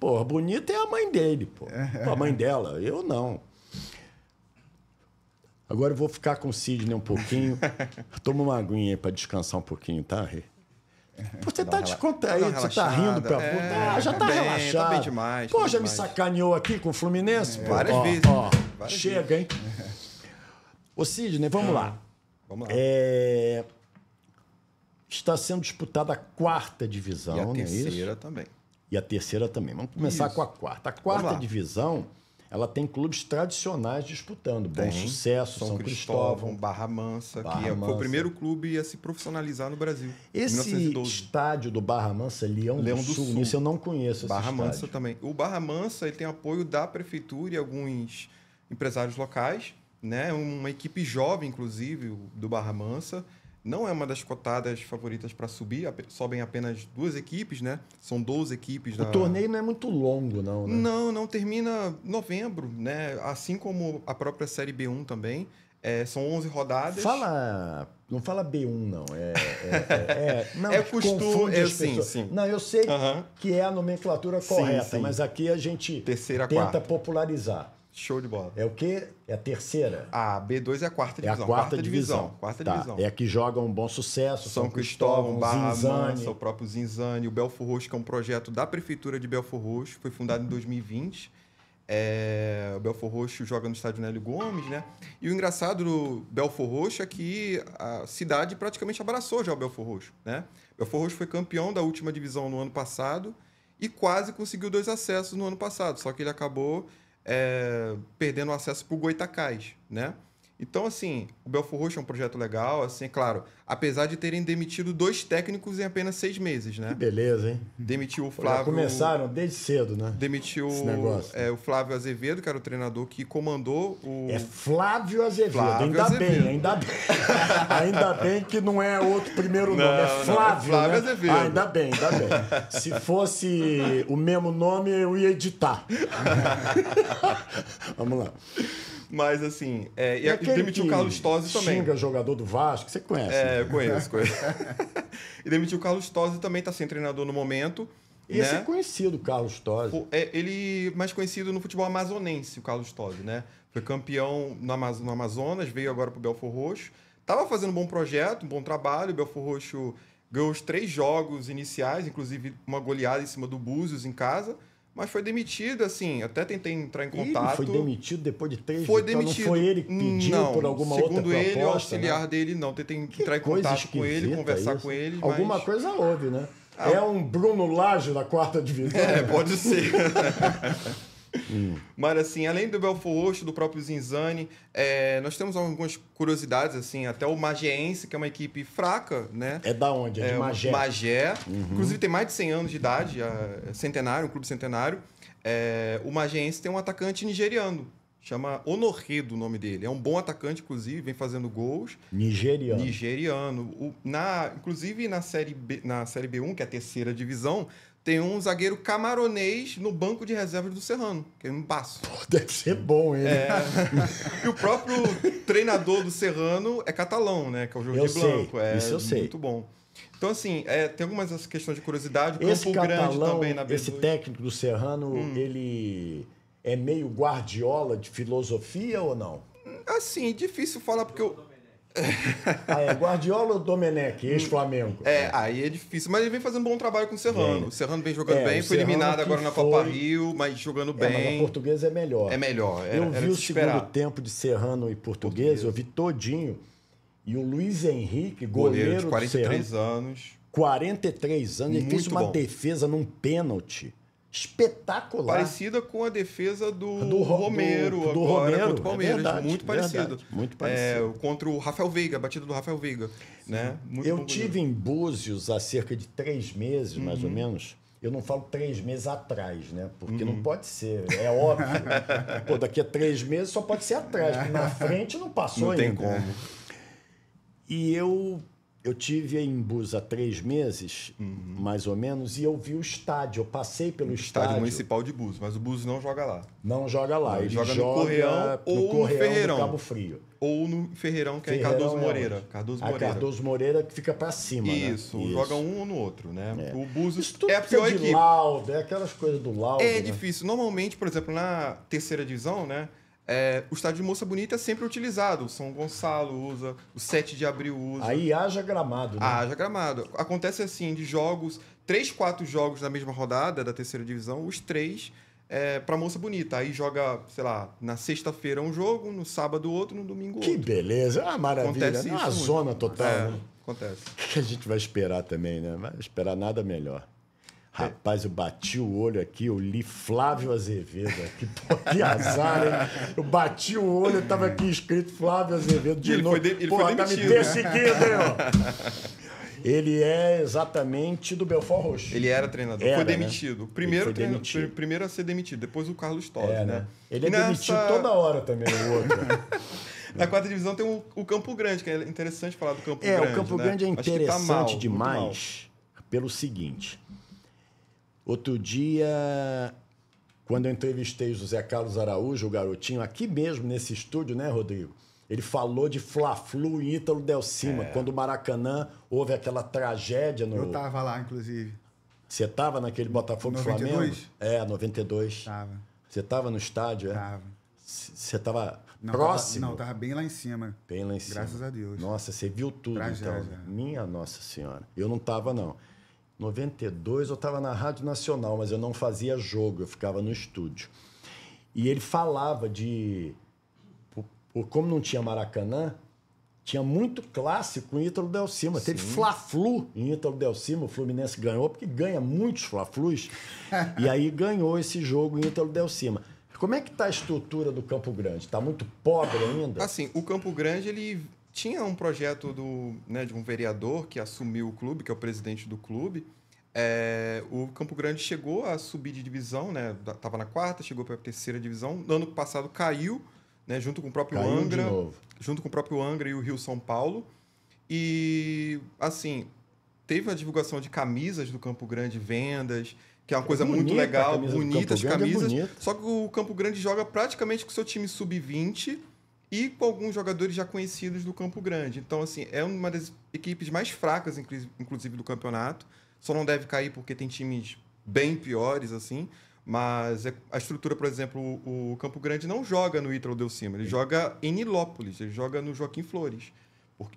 Porra, bonita é a mãe dele, pô. A mãe dela. Eu não. Agora eu vou ficar com o Sidney um pouquinho. Toma uma aguinha aí pra descansar um pouquinho, tá, Rê? Você tá uma rela- descontraído, você tá rindo pra. É, Ah, já tá, tá bem, tá relaxado. bem demais, Pô, tá já me demais. sacaneou aqui com o Fluminense? pô. Várias Ó, vezes. Ó, Várias chega, hein? Ô, Sidney, vamos lá. Vamos lá. É, Está sendo disputada a quarta divisão, e a não é isso? terceira também. E a terceira também. Vamos começar Isso. com a quarta. A quarta divisão, ela tem clubes tradicionais disputando. Bom Tem. Sucesso, São, Cristóvão. Barra Mansa, Barra que é- foi Mansa. o primeiro clube a se profissionalizar no Brasil. Esse 1912. estádio do Barra Mansa, Leão, Leão do, do Sul, Sul. isso eu não conheço Barra Mansa também. O Barra Mansa ele tem apoio da prefeitura e alguns empresários locais, né? Uma equipe jovem, inclusive, do Barra Mansa. Não é uma das cotadas favoritas para subir, sobem apenas duas equipes, né? São 12 equipes O da. torneio não é muito longo, não, né? Não, não termina novembro, né? Assim como a própria Série B1 também. É, são 11 rodadas. Fala. Não fala B1, não. É. é, é, é- não, É costume- é sim, sim. Não, eu sei que é a nomenclatura Sim, correta, sim. mas aqui a gente Terceira, tenta quarta. popularizar. Show de bola. É o quê? É a terceira? A B2 é a quarta É a divisão. quarta, divisão. Quarta Tá, divisão. É a que joga um bom sucesso. São Cristóvão, Barra Zinzane. Mansa, o próprio Zinzane, o Belfor Roxo, que é um projeto da Prefeitura de Belfor Roxo, foi fundado em 2020. É, o Belfor Roxo joga no estádio Nélio Gomes, né? E o engraçado do Belfor Roxo é que a cidade praticamente abraçou já o Belfor Roxo, né? Belfor Roxo foi campeão da última divisão no ano passado e quase conseguiu dois acessos no ano passado, só que ele acabou é, perdendo acesso para o Goitacás, né? Então, assim, o Belfor Roxo é um projeto legal, assim, é claro, apesar de terem demitido dois técnicos em apenas seis meses, Que né? beleza, hein? Demitiu o Já Flávio... começaram desde cedo, né? Demitiu esse negócio. é, o Flávio Azevedo, que era o treinador que comandou o... É Flávio Azevedo. Flávio ainda Azevedo. bem, ainda bem. ainda bem que não é outro primeiro nome, Não, é não, Flávio. é Flávio né? Azevedo. Ah, ainda bem, ainda bem. Se fosse o mesmo nome, eu ia editar. Vamos lá. Mas, assim, é, e, e demitiu o Carlos Tosi também. Xinga jogador do Vasco, você conhece. É, né? eu conheço, conheço. e demitiu o Carlos Tosi também, está sendo treinador no momento. Esse né? é conhecido, Carlos Tosi. É, ele mais conhecido no futebol amazonense, o Carlos Tosi, né? Foi campeão no, Amaz- no Amazonas, veio agora para o Belfor Roxo. Tava fazendo um bom projeto, um bom trabalho. O Belfor Roxo ganhou os três jogos iniciais, inclusive uma goleada em cima do Búzios em casa. Mas foi demitido, assim, até tentei entrar em Ele contato. foi demitido depois de três Foi vitórias. demitido. Não foi ele que pediu Não, por alguma segundo outra proposta? ele, o auxiliar né? dele não. Tentei Que entrar em contato com ele, conversar isso. com ele. Alguma mas... coisa houve, né? Ah, é um Bruno Lage da quarta divisão. É, pode ser. Mas assim, além do Belfor Roxo, do próprio Zinzani, é, nós temos algumas curiosidades, assim, até o Magiense, que é uma equipe fraca, né? É da onde? É, de o Magé. Magé. Inclusive tem mais de 100 anos de idade, é centenário, um clube centenário. É, o Magiense tem um atacante nigeriano, chama Honorredo o nome dele. É um bom atacante, inclusive, vem fazendo gols. Nigeriano. Nigeriano. O- na, inclusive na série, B, na série B1, que é a terceira divisão, tem um zagueiro camaronês no banco de reservas do Serrano, que é um passo. Deve ser bom ele. É. e o próprio treinador do Serrano é catalão, né? Que é o Jorge Eu sei, Blanco. É isso eu sei. muito bom. Então, assim, é, tem algumas questões de curiosidade. O Esse Campo Grande catalão, também na B2. esse técnico do Serrano, Hum. ele é meio guardiola de filosofia ou não? Assim, difícil falar porque eu... Ah, é Guardiola ou Domenech, ex-Flamengo? É, aí é difícil. Mas ele vem fazendo um bom trabalho com o Serrano. O Serrano vem jogando É, bem. Foi Serrano eliminado agora na Copa foi- Rio, mas jogando É, mas a bem. portuguesa é melhor. É melhor. Era, eu vi o segundo tempo de Serrano e português, eu vi todinho. E o Luiz Henrique, Goleiro goleiro, de do 43 Serrano, anos. 43 anos, ele fez Muito uma bom. defesa num pênalti espetacular. Parecida com a defesa do, Do Ro- Romero do- do agora Romero, contra o é Palmeiras. verdade, muito parecido. muito É, parecido. contra o Rafael Veiga, a batida do Rafael Veiga. Né? Muito eu tive em Búzios há cerca de três meses, mais Uhum. ou menos. Eu não falo três meses atrás, né? Porque Uhum. não pode ser, é óbvio. Pô, daqui a três meses só pode ser atrás, porque na frente não passou Não tem ainda. como. E eu, eu tive em há três meses, mais ou menos, e eu vi o estádio. Eu passei pelo Uhum. Estádio estádio. Municipal de Búzios, mas o Búzios não joga lá. Não joga lá, Ele ele joga joga, no Correão ou no Correão do Ferreirão. Cabo Frio. Ou no Ferreirão, que é em Ferreirão Cardoso é Moreira. Cardoso Moreira. Cardoso Moreira que fica pra cima, né? Isso, joga um ou no outro, né? O Búzios Isso tudo é a pior de equipe. laudo, é aquelas coisas do laudo. É né? difícil. Normalmente, por exemplo, na terceira divisão, né? É, o estádio de Moça Bonita é sempre utilizado. O São Gonçalo usa, o 7 de abril usa. Aí haja gramado, né? Haja gramado. Acontece assim, de jogos, três, quatro jogos na mesma rodada da terceira divisão, os três é, pra Moça Bonita. Aí joga, sei lá, na sexta-feira um jogo, no sábado outro, no domingo Que outro. beleza, ah, maravilha. Acontece né? Uma isso muito. zona total, É, né? acontece. O que a gente vai esperar também, né? Vai esperar nada melhor. Rapaz, eu bati o olho aqui, eu li Flávio Azevedo aqui. Pô, que azar, hein? Eu bati o olho, eu tava aqui escrito Flávio Azevedo de Ele novo. foi de- ele Pô, foi tá me demitido, né? perseguindo, hein? Ele é exatamente do Belfort Roxo. Ele era treinador, Era, foi né? demitido. O Primeiro, Ele foi treina- demitido. pr- primeiro a ser demitido, depois o Carlos Torres, É, né? né? Ele é nessa- demitido toda hora também, o outro. Na quarta divisão tem o, o Campo Grande, que é interessante falar do Campo É, Grande. o Campo né? Grande é que tá interessante mal, muito demais pelo seguinte. Outro dia, quando eu entrevistei o José Carlos Araújo, o garotinho, aqui mesmo nesse estúdio, né, Rodrigo? Ele falou de Fla-Flu em Ítalo Del Cima, É. quando o Maracanã houve aquela tragédia no. Eu tava lá, inclusive. Você estava naquele Botafogo e Flamengo? 92? É, 92. Tava, Você estava no estádio, é? tava. Você estava Não, próximo? Tava, não, tava bem lá em cima. Bem lá em cima. Graças a Deus. Nossa, você viu tudo, Tragédia. então. Minha Nossa Senhora. Eu não tava, não. 92 eu estava na Rádio Nacional, mas eu não fazia jogo, eu ficava no estúdio. E ele falava de. Por, por como não tinha Maracanã, tinha muito clássico em Ítalo Del Cima. Teve Fla-Flu em Ítalo Del Cima, o Fluminense ganhou, porque ganha muitos Fla-Flus. e aí ganhou esse jogo em Ítalo Del Cima. Como é que está a estrutura do Campo Grande? Está muito pobre ainda? Assim, o Campo Grande, ele tinha um projeto do, né, de um vereador que assumiu o clube, que é o presidente do clube. É, o Campo Grande chegou a subir de divisão, né? Tava na quarta, chegou para a terceira divisão. No ano passado caiu, né? Junto com o próprio Caiu Angra, junto com o próprio Angra e o Rio São Paulo. E assim, teve a divulgação de camisas do Campo Grande, vendas, que é uma coisa muito bonita a legal, bonitas Grande, é camisas. bonita. Só que o Campo Grande joga praticamente com o seu time sub-20 e com alguns jogadores já conhecidos do Campo Grande. Então, assim, é uma das equipes mais fracas, inclu- inclusive, do campeonato. Só não deve cair porque tem times bem piores, assim. Mas é- a estrutura, por exemplo, o, Campo Grande não joga no Ítalo Del Cima. Ele joga em Nilópolis, ele joga no Joaquim Flores.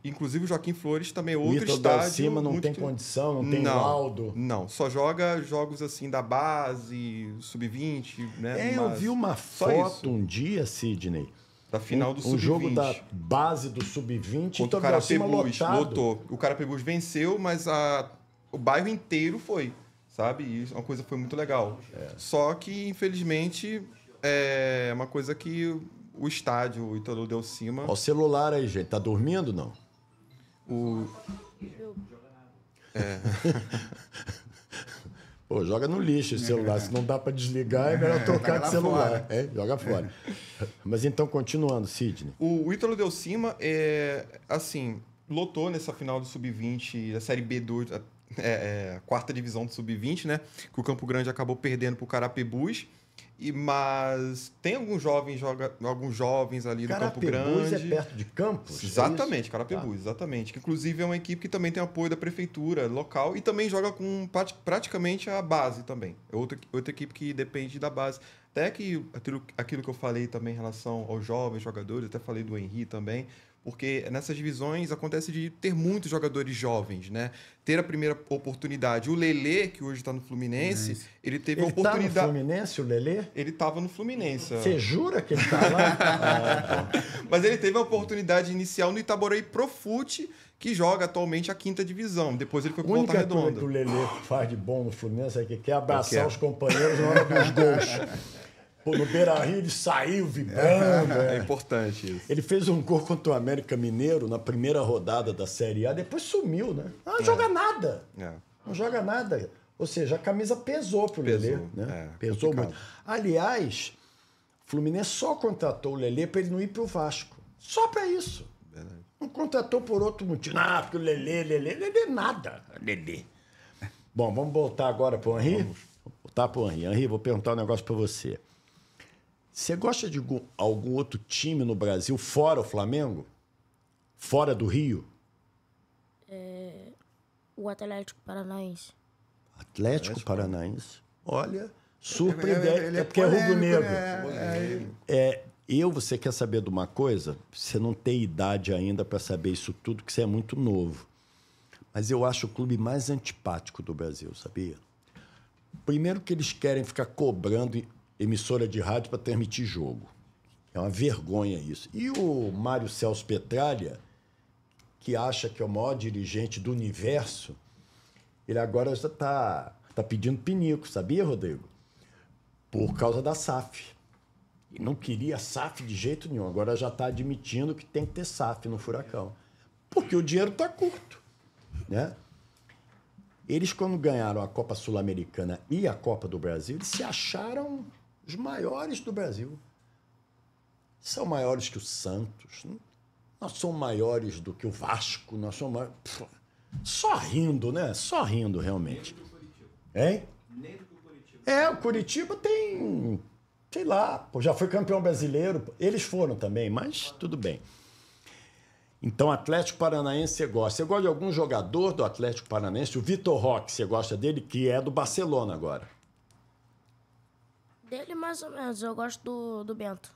Inclusive, o Joaquim Flores também é outro Ítalo estádio. Cima não muito tem condição, não tem Não. laudo. Não, só joga jogos assim da base, sub-20, né? É, eu vi uma foto um dia, Sidney. Da final do um, um sub-20. jogo da base do sub-20 contra o Cima Carapebus. Lotou. O Carapebus venceu, mas a, o bairro inteiro foi, sabe? E isso é uma coisa foi muito legal. É. Só que, infelizmente, é uma coisa que o estádio, o Ítalo Del Cima, Ó, o celular aí, gente. Tá dormindo não? o, Pô, joga no lixo esse celular. Se não dá para desligar, é melhor trocar joga de celular. É, joga fora. Mas então, continuando, Sidney. O, o Ítalo Del Cima, é, assim, lotou nessa final do Sub-20 da Série B2, é, é, quarta divisão do Sub-20, né? Que o Campo Grande acabou perdendo pro Carapebus. E, mas tem alguns jovens, joga, alguns jovens ali do Campo Carapebus Grande. é perto de Campos? é Exatamente, isso? Carapebus, exatamente. Que inclusive é uma equipe que também tem apoio da prefeitura local e também joga com prati- praticamente a base também. É outra, outra equipe que depende da base. Até que aquilo, aquilo que eu falei também em relação aos jovens jogadores, até falei do Henry também, porque nessas divisões acontece de ter muitos jogadores jovens, né? Ter a primeira oportunidade. O Lelê, que hoje está no Fluminense, ele teve Ele a tá no oportunidade. Fluminense, o Lelê? ele estava no Fluminense. Você jura que ele tá lá? Ah. Mas ele teve a oportunidade inicial no Itaboraí Profute, que joga atualmente a quinta divisão. Depois ele foi A pro Volta única coisa que o Redonda. Lelê faz de bom no Fluminense é que quer abraçar os companheiros na hora dos gols. Pô, no Beira-Rio ele saiu vibrando. É é. importante isso. Ele fez um gol contra o América Mineiro na primeira rodada da Série A, depois sumiu, né? Não joga nada. É. Não joga nada. Ou seja, a camisa pesou pro Pesou, Lelê. Né? é, pesou complicado. muito. Aliás, o Fluminense só contratou o Lelê para ele não ir pro Vasco. Só para isso. Não contratou por outro motivo. Ah, porque o Lelê, Lelê, Lelê nada. Lelê. Bom, vamos voltar agora pro Henri? Voltar pro Henri. Henri, vou perguntar um negócio para você. Você gosta de algum- algum outro time no Brasil fora o Flamengo? Fora do Rio? O Atlético Paranaense. Atlético Paranaense. Olha, surpreendente. Ele- ele é porque é rubro-negro. né? É, eu, você quer saber de uma coisa? Você não tem idade ainda para saber isso tudo, que você é muito novo. Mas eu acho o clube mais antipático do Brasil, sabia? Primeiro que eles querem ficar cobrando emissora de rádio para transmitir jogo. É uma vergonha isso. E o Mário Celso Petralha, que acha que é o maior dirigente do universo, ele agora já está tá pedindo pinico, sabia, Rodrigo? Por causa da SAF. E não queria SAF de jeito nenhum. Agora já está admitindo que tem que ter SAF no furacão. Porque o dinheiro está curto. Né? Eles, quando ganharam a Copa Sul-Americana e a Copa do Brasil, eles se acharam os maiores do Brasil. São maiores que o Santos. Nós somos maiores do que o Vasco. Nós somos maiores... Pff, Só rindo, né? Só rindo, realmente. Hein? É, o Curitiba tem, sei lá, pô, já foi campeão brasileiro. Eles foram também, mas tudo bem. Então, Atlético Paranaense você gosta. Você gosta de algum jogador do Atlético Paranaense? O Vitor Roque, você gosta dele, que é do Barcelona agora. Dele, mais ou menos. Eu gosto do, do Bento.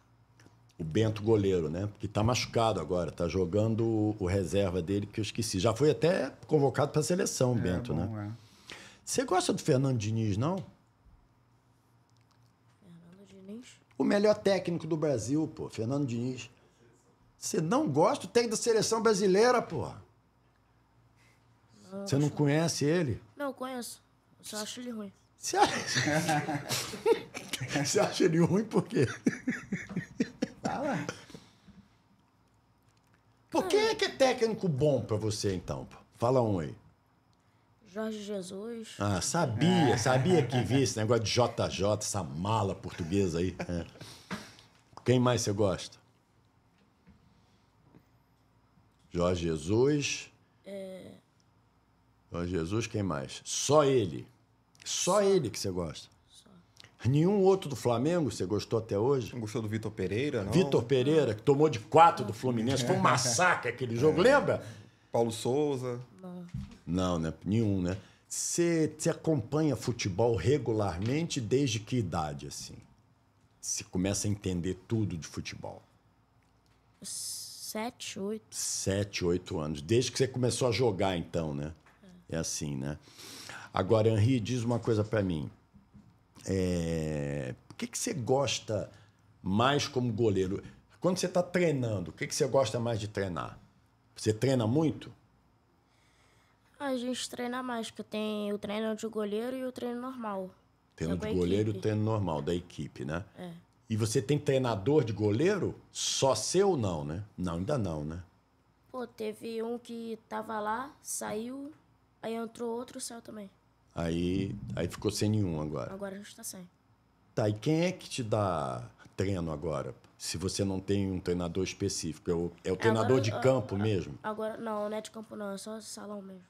O Bento goleiro, né? Que tá machucado agora, tá jogando o- o reserva dele, que eu esqueci. Já foi até convocado para a seleção, o É, Bento, bom, né? é. Você gosta do Fernando Diniz, não? Fernando Diniz. O melhor técnico do Brasil, pô, Fernando Diniz. Você não gosta do técnico da seleção brasileira, pô? Você não conhece ele? Não, eu conheço. Eu só acho ele ruim. Você acha, Você acha ele ruim por quê? Fala. Por que é que é técnico bom pra você, então? pô? Fala um aí. Jorge Jesus. Ah, sabia, sabia que via esse negócio de JJ, essa mala portuguesa aí. É. Quem mais você gosta? Jorge Jesus. Jorge Jesus, quem mais? Só ele. Só ele que você gosta. Nenhum outro do Flamengo você gostou até hoje? Não gostou do Vitor Pereira, não? Vitor Pereira, que tomou de quatro do Fluminense. Foi um massacre aquele jogo, lembra? Paulo Souza. Não, né? Nenhum, né? Você você acompanha futebol regularmente desde que idade, assim? Você começa a entender tudo de futebol. Sete, oito. Sete, oito anos. Desde que você começou a jogar, então, né? É assim, né? Agora, Henri, diz uma coisa pra mim. É... Por que, que você gosta mais como goleiro? Quando você está treinando, o que, que você gosta mais de treinar? Você treina muito? A gente treina mais, porque tem o treino de goleiro e o treino normal. Treino É de goleiro e equipe. treino normal da equipe, né? É. E você tem treinador de goleiro? Só seu ou não, né? Não, ainda não, né? Pô, teve um que tava lá, saiu, aí entrou outro, saiu também. Aí, aí ficou sem nenhum agora. Agora a gente tá sem. Tá, e quem é que te dá treino agora? Se você não tem um treinador específico. É o, é o treinador Agora, de campo mesmo? Agora, não, não é de campo não, é só salão mesmo.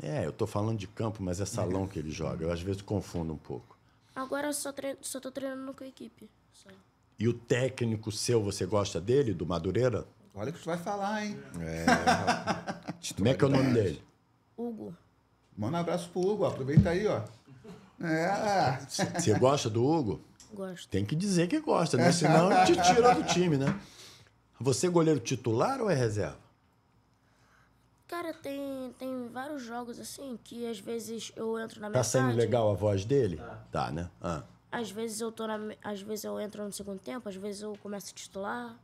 É, eu tô falando de campo, mas é salão que ele joga. Eu às vezes confundo um pouco. Agora eu só, treino, só tô treinando com a equipe. Só. E o técnico seu, você gosta dele, do Madureira? Olha o que tu vai falar, hein? Como é que é o nome dele? Hugo. Manda um abraço pro Hugo, ó. aproveita aí, ó. É. Você gosta do Hugo? Gosto. Tem que dizer que gosta, né? Senão ele te tira do time, né? Você é goleiro titular ou é reserva? Cara, tem, tem vários jogos assim que às vezes eu entro na Tá metade. saindo legal a voz dele? Tá, né? Ah. Às vezes eu tô na, às vezes eu entro no segundo tempo, às vezes eu começo a titular.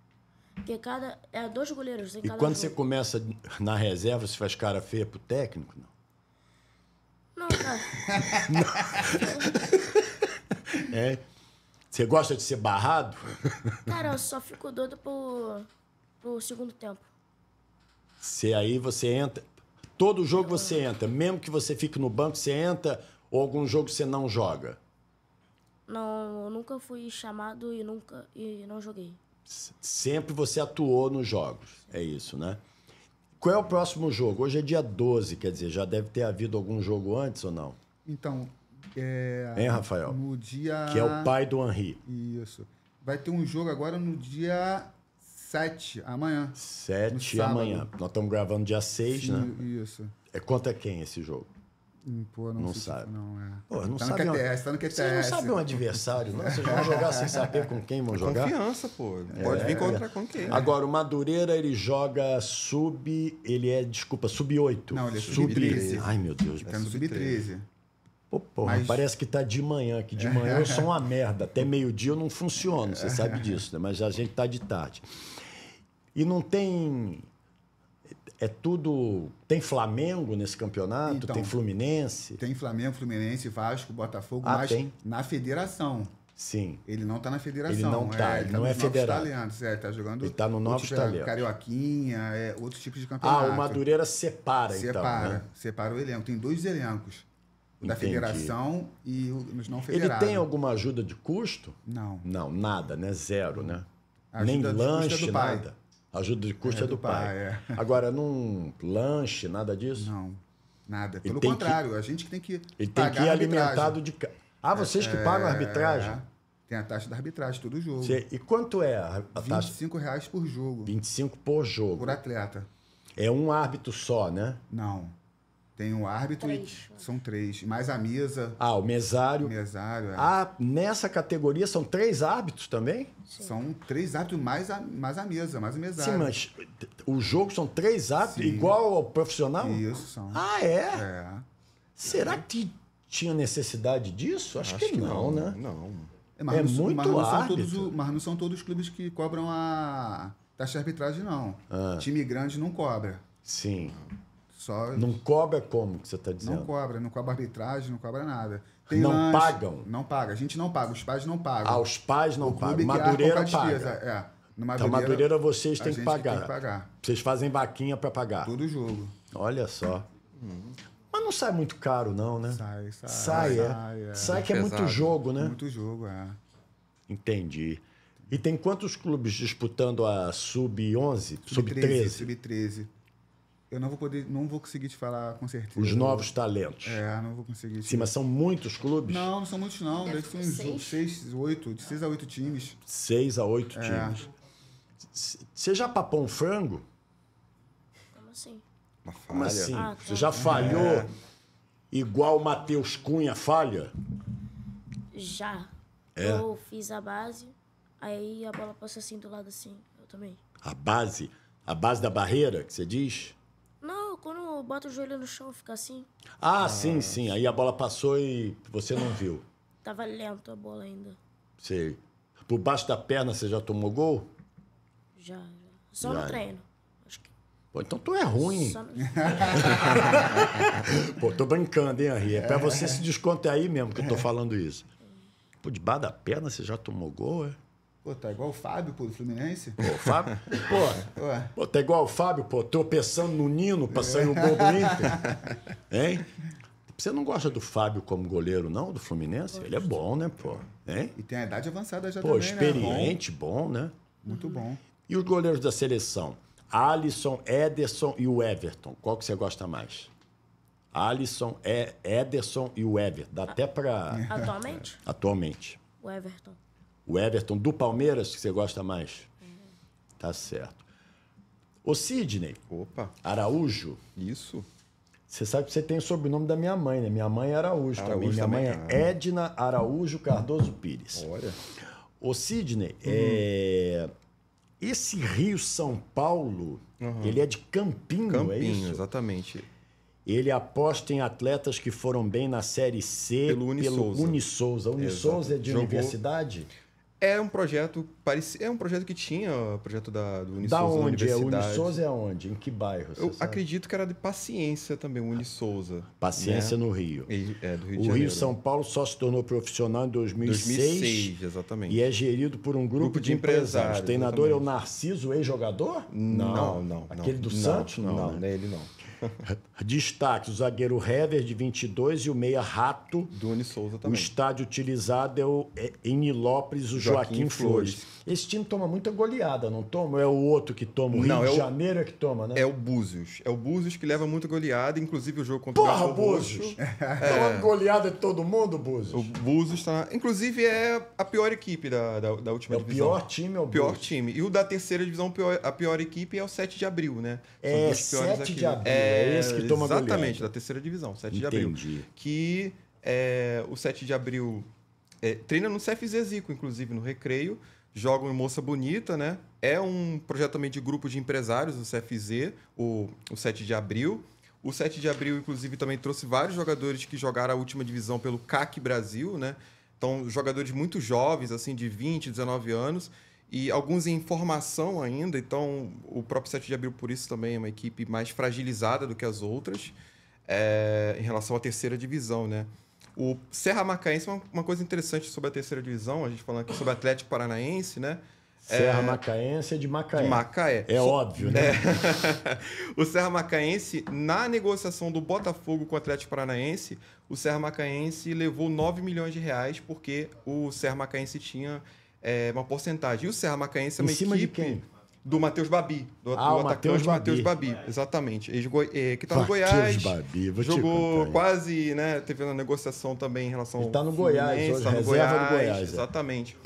Porque cada é dois goleiros em E cada quando jogo. você começa na reserva, você faz cara feia pro técnico? Não. Não, cara. É. Você gosta de ser barrado? cara, eu só fico doido pro, pro segundo tempo. Se aí você entra. Todo jogo você entra. Mesmo que você fique no banco, você entra. Ou algum jogo você não joga? Não, eu nunca fui chamado e nunca e não joguei. Sempre você atuou nos jogos. É isso, né? Qual é o próximo jogo? Hoje é dia 12, quer dizer, já deve ter havido algum jogo antes ou não? Então, é. Hein, Rafael? No dia. Que é o pai do Henri. Isso. Vai ter um jogo agora no dia 7, amanhã. 7 sábado. amanhã. Nós estamos gravando dia 6, né? Isso. É contra quem esse jogo? Pô, não, Não sabe. Não, é. Pô, não tá sabe no QTS, tá no QTS. Vocês não sabem um adversário, não? Vocês vão jogar sem saber com quem vão jogar? Confiança, pô. Pode vir contra com quem? Agora, o Madureira, ele joga sub... Ele é, desculpa, sub-8. Não, ele é sub sub-13. Ai, meu Deus. Tá no sub-13. sub-13. Pô, porra, Mas- parece que tá de manhã, que de manhã eu sou uma merda. Até meio-dia eu não funciono, você sabe disso, né? Mas a gente tá de tarde. E não tem. É tudo. Tem Flamengo nesse campeonato? Então, tem Fluminense? Tem Flamengo, Fluminense, Vasco, Botafogo, Ah, mas tem? na federação. Sim. Ele não tá na federação. Ele não tá, ele não nos é Novos federado. Talentos, é, tá jogando. Ele tá no Novos é, Talentos. Carioquinha, é, outros tipos de Ah, campeonato. o Madureira separa, então. Separa, né? separa o elenco. Tem dois elencos. O da Entendi. federação e os não Ele federados. tem alguma ajuda de custo? Não. Não, nada, né? Zero, né? Nem ajuda custo é lanche, nada. Ajuda de custo é, É do, do pai. pai, é. Agora, num lanche, nada disso? Não. Nada. Pelo tem que- contrário, a gente que tem que. Ele tem que ir arbitragem. alimentado de. Ah, vocês que pagam a arbitragem? É, tem a taxa da arbitragem todo jogo. Você- E quanto é a, a taxa? 25 reais por jogo. 25 por jogo. Por atleta. É um árbitro só, né? Não. Tem um árbitro Três. e são três. Mais a mesa, Ah, o mesário. o mesário. é. Ah, nessa categoria são três árbitros também? São três árbitros mais a, mais a mesa, mais o mesário. Sim, mas o jogo são três árbitros, Sim. igual ao profissional? Isso, são. Ah, é? É. Será que tinha necessidade disso? Acho, que, não, né? Não. É, mas É não, muito mas não são todos o- Mas não são todos os clubes que cobram a taxa de arbitragem, não. Ah. Time grande não cobra. Sim. Só Não cobra como que você está não dizendo? cobra, não cobra arbitragem, não cobra nada. Não pagam? Não paga. A gente não paga, os pais não pagam. Ah, os pais não pagam. arca Madureira paga. É. No Então, Madureira vocês têm que pagar. Tem que pagar. Vocês fazem vaquinha para pagar. Todo jogo. Olha só. Mas não sai muito caro, não, né? Sai, sai. Sai, é. sai, é. Sai que é muito Pesado. jogo, né? Muito jogo, é. Entendi. E tem quantos clubes disputando a Sub-11? Sub-13. Sub-13? Sub-13. Eu não vou poder, não vou conseguir te falar com certeza. Os novos talentos. É, não vou conseguir. te- Sim, mas são muitos clubes? Não, não são muitos não. Deve Deve ser uns seis. seis, oito, de seis a oito times. Seis a oito É. times. Você já papou um frango? Como assim? Uma falha. Como assim? Ah, tá. Você já falhou É. igual o Matheus Cunha falha? Já. É? Eu fiz a base, aí a bola passou assim do lado assim. Eu também. A base? A base da barreira, que você diz? Não, quando bota o joelho no chão, fica assim. Ah, sim, sim. Aí a bola passou e você não viu. Tava lento a bola ainda. Sei. Por baixo da perna você já tomou gol? Já, já. Só Já. no treino. Acho que. Pô, então tu é ruim. Só no... Pô, tô brincando, hein, Henri? É pra você se descontar aí mesmo que eu tô falando isso. Pô, debaixo da perna você já tomou gol, é? Pô, tá igual o Fábio, pô, do Fluminense. Pô, Fábio, pô, Ué, pô, tá igual o Fábio, pô, tropeçando no Nino pra sair o gol do Inter. Hein? Você não gosta do Fábio como goleiro, não, do Fluminense? Ele é bom, né, pô? Hein? e tem a idade avançada já Pô, também, né? experiente, bom, né? Bom, muito bom. E os goleiros da seleção? Alisson, Ederson e o Everton. Qual que você gosta mais? Alisson, Ederson e o Everton. Dá até pra. Atualmente, Atualmente. o Everton. O Everton do Palmeiras que você gosta mais? Tá certo. O Sidney Opa, Araújo, isso. você sabe que você tem o sobrenome da minha mãe, né? Minha mãe é Araújo, também. Araújo Minha também, mãe é ah. Edna Araújo Cardoso Pires. Olha. Ô Sidney, é, esse Rio São Paulo, ele é de Campinho, é Campinho, isso? exatamente. Ele aposta em atletas que foram bem na Série C Pelo Unisouza. Unisouza. Unisouza é de Jogou- universidade? É um projeto parecido. É um projeto que tinha, o projeto da, do Unisouza da onde? É universidade. Unisouza é onde? Em que bairro? Eu sabe? acredito que era de paciência também, o Unisouza. Paciência né? no Rio. É, do Rio de O Janeiro. Rio São Paulo só se tornou profissional em 2006, 2006, exatamente. e é gerido por um grupo, Grupo de de empresários. empresários, O treinador é o exatamente. Narciso, ex-jogador? Não, não. Aquele não, do não, Santos? Não, Não, né? não é ele não. Destaque: o zagueiro Hever, de 22, e o meia Rato. Do Unisouza O também. estádio utilizado é o é, em Nilópolis, o Joaquim, Joaquim Flores. Flores. Esse time toma muita goleada, não toma? Ou é o outro que toma? O Rio Não, de é o- Janeiro é que toma, né? É o Búzios. É o Búzios que leva muita goleada, inclusive o jogo contra o Porra, Belfort Búzios! Roxo. Tomando goleada de todo mundo, Búzios? O Búzios tá. Inclusive é a pior equipe da, da, da última É o divisão. pior time, é o O pior Búzios. time. E o da terceira divisão, a pior equipe é o 7 de abril, né? São É, os piores 7 de abril, é esse que toma Exatamente, goleada. da terceira divisão, 7 de Entendi. abril. Que é, o 7 de abril é, treina no CFZ Zico, inclusive, no Recreio. Joga em Moça Bonita, né? É um projeto também de grupo de empresários do CFZ, o, o 7 de abril. O 7 de abril, inclusive, também trouxe vários jogadores que jogaram a última divisão pelo CAC Brasil, né? Então, jogadores muito jovens, assim, de 20, 19 anos, e alguns em formação ainda. Então, o próprio 7 de abril, por isso, também é uma equipe mais fragilizada do que as outras, é, em relação à terceira divisão, né? O Serra Macaense, uma, uma coisa interessante sobre a terceira divisão, a gente falando aqui sobre Atlético Paranaense, né? Serra Macaense é de Macaé. De Macaé. É Só- óbvio, né? o Serra Macaense, na negociação do Botafogo com o Atlético Paranaense, o Serra Macaense levou 9 milhões de reais porque o Serra Macaense tinha é, uma porcentagem. E o Serra Macaense é Em uma cima de equipe quem? Do Matheus Babi, do, Ah, do atacante Matheus Babi. Babi. Exatamente. Ele jogou, é, que tá no Matheus Goiás. Babi, vou jogou quase, né? Teve uma negociação também em relação Ele ao tá no Goiás hoje, tá no Goiás, Goiás, é. Exatamente.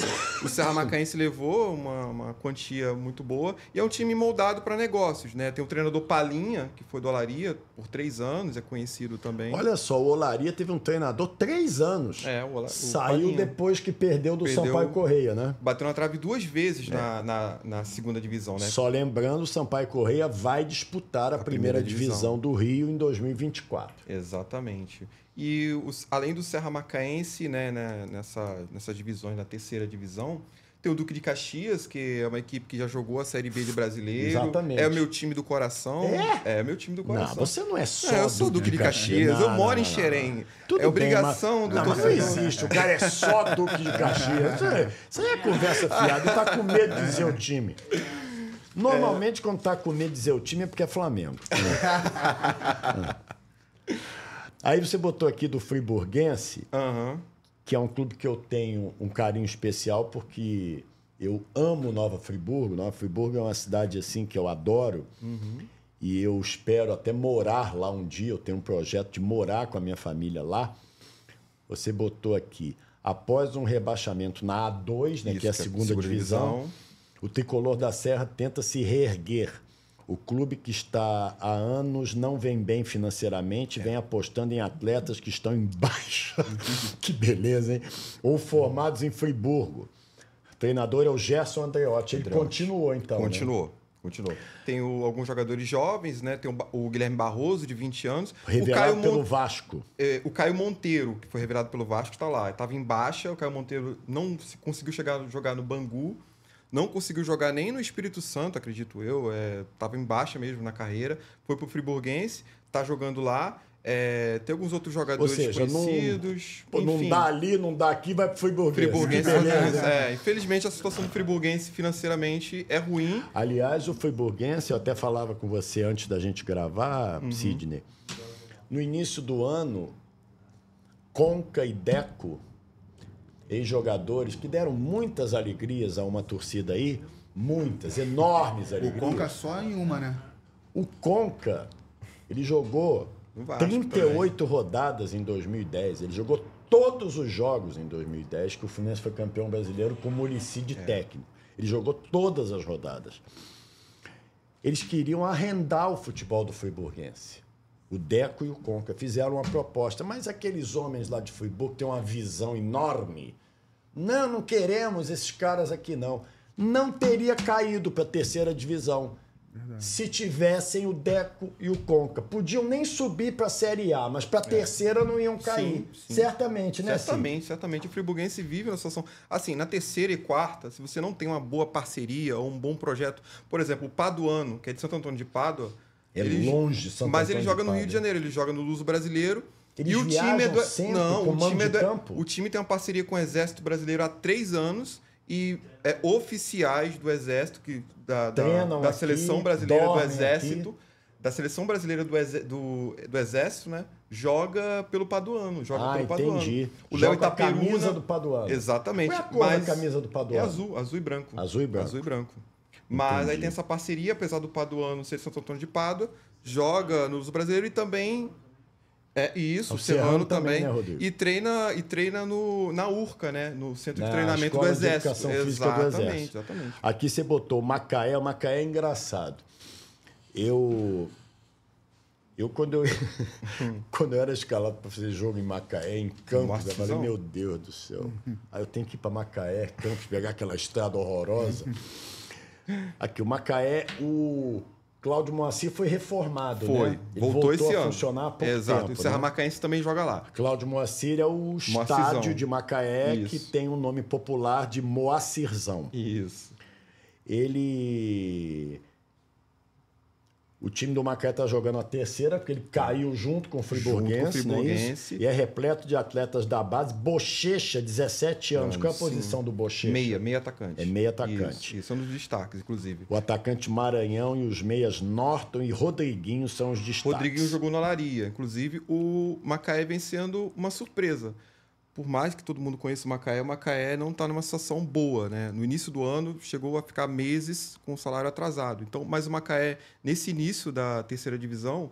O Serra Macaense levou uma, uma quantia muito boa e é um time moldado para negócios, né? Tem o treinador Palinha, que foi do Olaria por três anos, é conhecido também. Olha só, o Olaria teve um treinador três anos. É, o Ola- Saiu Palinha. depois que perdeu do Perdeu- Sampaio Correia, né? Bateu na trave duas vezes na, na, na segunda divisão, né? Só lembrando, o Sampaio Correia vai disputar a, primeira, primeira divisão. divisão. do Rio em 2024. Exatamente. E os- além do Serra Macaense, né, né, nessa, nessas divisões, na terceira divisão, tem o Duque de Caxias, que é uma equipe que já jogou a Série B de brasileiro. Exatamente. É o meu time do coração. É? É, meu time do Não, coração. você não é só. É, eu sou Duque de Caxias, eu Não, moro não, em não, Xerém. não. Tudo é obrigação bem, do mas, não, mas não torcedor. existe. O cara é só Duque de Caxias. É, isso aí é conversa fiada. Ele tá com medo de dizer o time. Normalmente, quando tá com medo de dizer o time, é porque é Flamengo. Aí você botou aqui do Friburguense, Aham. que é um clube que eu tenho um carinho especial, porque eu amo Nova Friburgo. Nova Friburgo é uma cidade assim que eu adoro. E eu espero até morar lá um dia. Eu tenho um projeto de morar com a minha família lá. Você botou aqui, após um rebaixamento na A2, né, Isso, que é a segunda, divisão, o tricolor da Serra tenta se reerguer. O clube que está há anos não vem bem financeiramente, vem apostando em atletas que estão em baixa. que beleza, hein? Ou formados em Friburgo. O treinador é o Gerson Andreotti. Ele Andreotti. continuou, então. né? Continuou. Continuou. Tem o- alguns jogadores jovens, né? Tem o, o Guilherme Barroso, de 20 anos. o Revelado Caio pelo Mon- Vasco. É, o Caio Monteiro, que foi revelado pelo Vasco, está lá. Estava em baixa, o Caio Monteiro não se- conseguiu chegar jogar no Bangu, não conseguiu jogar nem no Espírito Santo, acredito eu. Estava em baixa mesmo na carreira. Foi pro Friburguense, está jogando lá. É, tem alguns outros jogadores seja, não- conhecidos. Não enfim. dá ali, não dá aqui, vai pro Friburguense. Friburguense, é, infelizmente a situação do Friburguense financeiramente é ruim. Aliás, o Friburguense, eu até falava com você antes da gente gravar, Uhum. Sidney. No início do ano, Conca e Deco, ex-jogadores que deram muitas alegrias a uma torcida aí, muitas, enormes O alegrias. Conca só em uma, né? O Conca, ele jogou Vasco 38 rodadas em 2010. Ele jogou todos os jogos em 2010 que o Fluminense foi campeão brasileiro com Muricy É. de técnico. Ele jogou todas as rodadas. Eles queriam arrendar o futebol do Friburguense. O Deco e o Conca fizeram uma proposta, mas aqueles homens lá de Friburgo têm uma visão enorme. Não, não queremos esses caras aqui não. Não teria caído para a terceira divisão se tivessem o Deco e o Conca. Podiam nem subir para a Série A, mas para a terceira não iam cair. Sim, sim. Certamente, né? Certamente, certamente. O Friburguense vive na situação. Assim, na terceira e quarta, se você não tem uma boa parceria ou um bom projeto. Por exemplo, o Paduano, que é de Santo Antônio de Pádua. É longe de Santo Mas Antônio ele joga no Rio de Janeiro, ele joga no Luso Brasileiro. Eles e o time é do. sempre não, o time é do. campo? O time tem uma parceria com o Exército Brasileiro há três anos e é, oficiais do Exército, que, da, da, da aqui, Seleção Brasileira do Exército. aqui. Da Seleção Brasileira do, Exé- do, do Exército, né? Joga pelo Paduano. Joga Ah, pelo Paduano. entendi. O Léo a Itaperuna. camisa do Paduano. Exatamente. Qual é a cor mas da camisa do Paduano? É azul, azul e branco. Azul e branco. Azul e branco. Mas aí Entendi. tem essa parceria, apesar do Paduano ser Santo Antônio de Pádua, joga nos brasileiros e também. É isso, O Serrano, Serrano também, também. né, e treina, e treina no, na URCA, né? No Centro Na de Treinamento do Escola de Exército. Educação Física do exatamente, Exército. exatamente. Aqui você botou Macaé, o Macaé é engraçado. Eu. Eu, quando eu, quando eu era escalado para fazer jogo em Macaé, em Campos, eu falei, meu Deus do céu. Aí eu tenho que ir para Macaé, Campos, pegar aquela estrada horrorosa. Aqui, o Macaé, o Cláudio Moacir foi reformado, Foi. né? Ele voltou, esse a ano. funcionar há pouco Exato. tempo. o Serra né? Macaense também joga lá. Cláudio Moacir é o Moacirzão. estádio de Macaé que Isso. tem o nome popular de Moacirzão. Isso. Ele. O time do Macaé está jogando a terceira, porque ele caiu junto com o Friburguense, com o não é? Friburguense. E é repleto de atletas da base. Bochecha, 17 anos. Qual é a Sim. posição do Bochecha? Meia, meia atacante. É meia atacante. Isso, isso é um dos destaques, inclusive. O atacante Maranhão e os meias Norton e Rodriguinho são os destaques. Rodriguinho jogou na Laria. Inclusive, o Macaé vem sendo uma surpresa. Por mais que todo mundo conheça o Macaé, o Macaé não está numa situação boa, né? No início do ano, chegou a ficar meses com o salário atrasado. Então, mas o Macaé, nesse início da terceira divisão,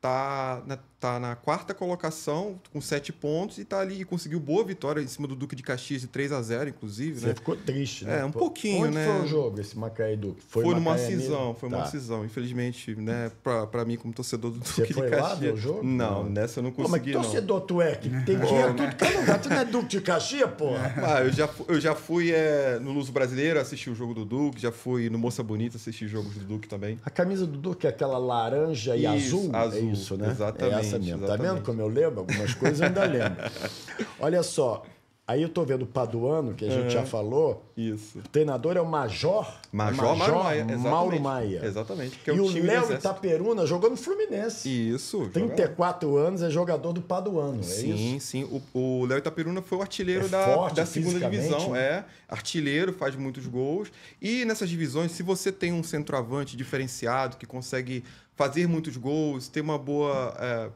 tá na, tá na quarta colocação, com sete pontos, e tá ali, e conseguiu boa vitória em cima do Duque de Caxias de 3 a 0 inclusive, Você né? ficou triste, né? É, um Pô, pouquinho, Onde né? foi o jogo, esse Macaé Duque? Foi, Macaé Marcisão, mesmo? foi Tá. Marcisão. Infelizmente, né, pra, pra mim, como torcedor do Você Duque foi de lá Caxias. ver o jogo? Não, Não. nessa eu não Pô, mas consegui, que não. torcedor tu é? Que tem dinheiro tudo que é lugar. Tu não é Duque de Caxias, porra? Ah, eu já, eu já fui é, no Luso Brasileiro assistir o jogo do Duque, já fui no Moça Bonita assistir jogos do Duque também. A camisa do Duque é aquela laranja e Isso, azul? É azul, isso, né? exatamente, É essa mesmo. Tá exatamente. vendo como eu lembro? Algumas coisas eu ainda lembro. Olha só. Aí eu tô vendo o Paduano, que a gente já falou. Isso. O treinador é o Major. Major, Mauro Maia. Exatamente. Mauro Maia. Exatamente. Que é e o o Léo. Itaperuna jogou no Fluminense. Isso. joga lá. 34 anos, é jogador do Paduano, é Sim, isso? sim. O- O Léo Itaperuna foi o artilheiro É da, forte da segunda divisão. né? É, artilheiro, faz muitos gols. E nessas divisões, se você tem um centroavante diferenciado que consegue fazer muitos gols, ter uma boa, é,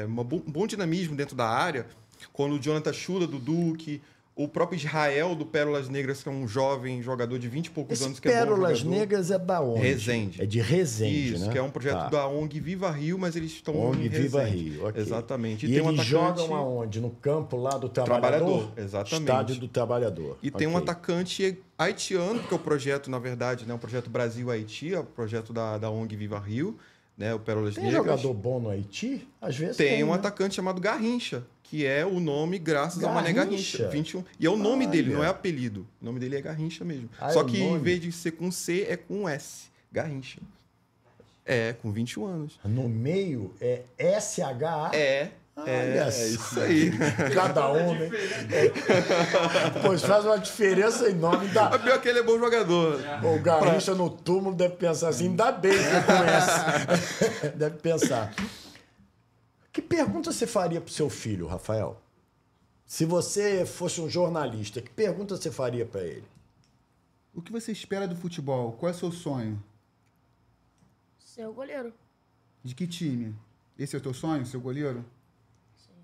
é, uma bo- um bom dinamismo dentro da área, quando o Jonathan Chula do Duque, o próprio Israel do Pérolas Negras, que é um jovem jogador de 20 e poucos Esse anos que é bom Pérolas jogador. Negras é da onde? Resende. É de Resende, Isso, né? que é um projeto Tá. da ONG Viva Rio, mas eles estão ONG em Viva. Rio, ok. Exatamente. E, tem um eles atacante- jogam aonde? No campo lá do Trabalhador? Trabalhador, exatamente. Estádio do Trabalhador. E tem um atacante haitiano, que é o projeto, na verdade, né, o projeto Brasil-Haiti, é o projeto da, da ONG Viva Rio, né, o Pérolas Tem Negras. jogador bom no Haiti? Às vezes Tem tem, um né? atacante chamado Garrincha, que é o nome graças ao Mané Garrincha? Garrincha. 21. E é o nome dele, não é apelido. O nome dele é Garrincha mesmo. Ah, é Só o que em vez de ser com C, é com S. Garrincha. É, com 21 anos. No meio é SHA. É. Olha é, só. isso aí. Cada homem. Pois faz uma diferença enorme. Da... pior que ele é bom jogador. O Garrincha no túmulo deve pensar assim, ainda bem que eu conheço. deve pensar. Que pergunta você faria pro seu filho, Rafael? Se você fosse um jornalista, que pergunta você faria para ele? O que você espera do futebol? Qual é o seu sonho? Ser o goleiro. De que time? Esse é o teu sonho, seu goleiro?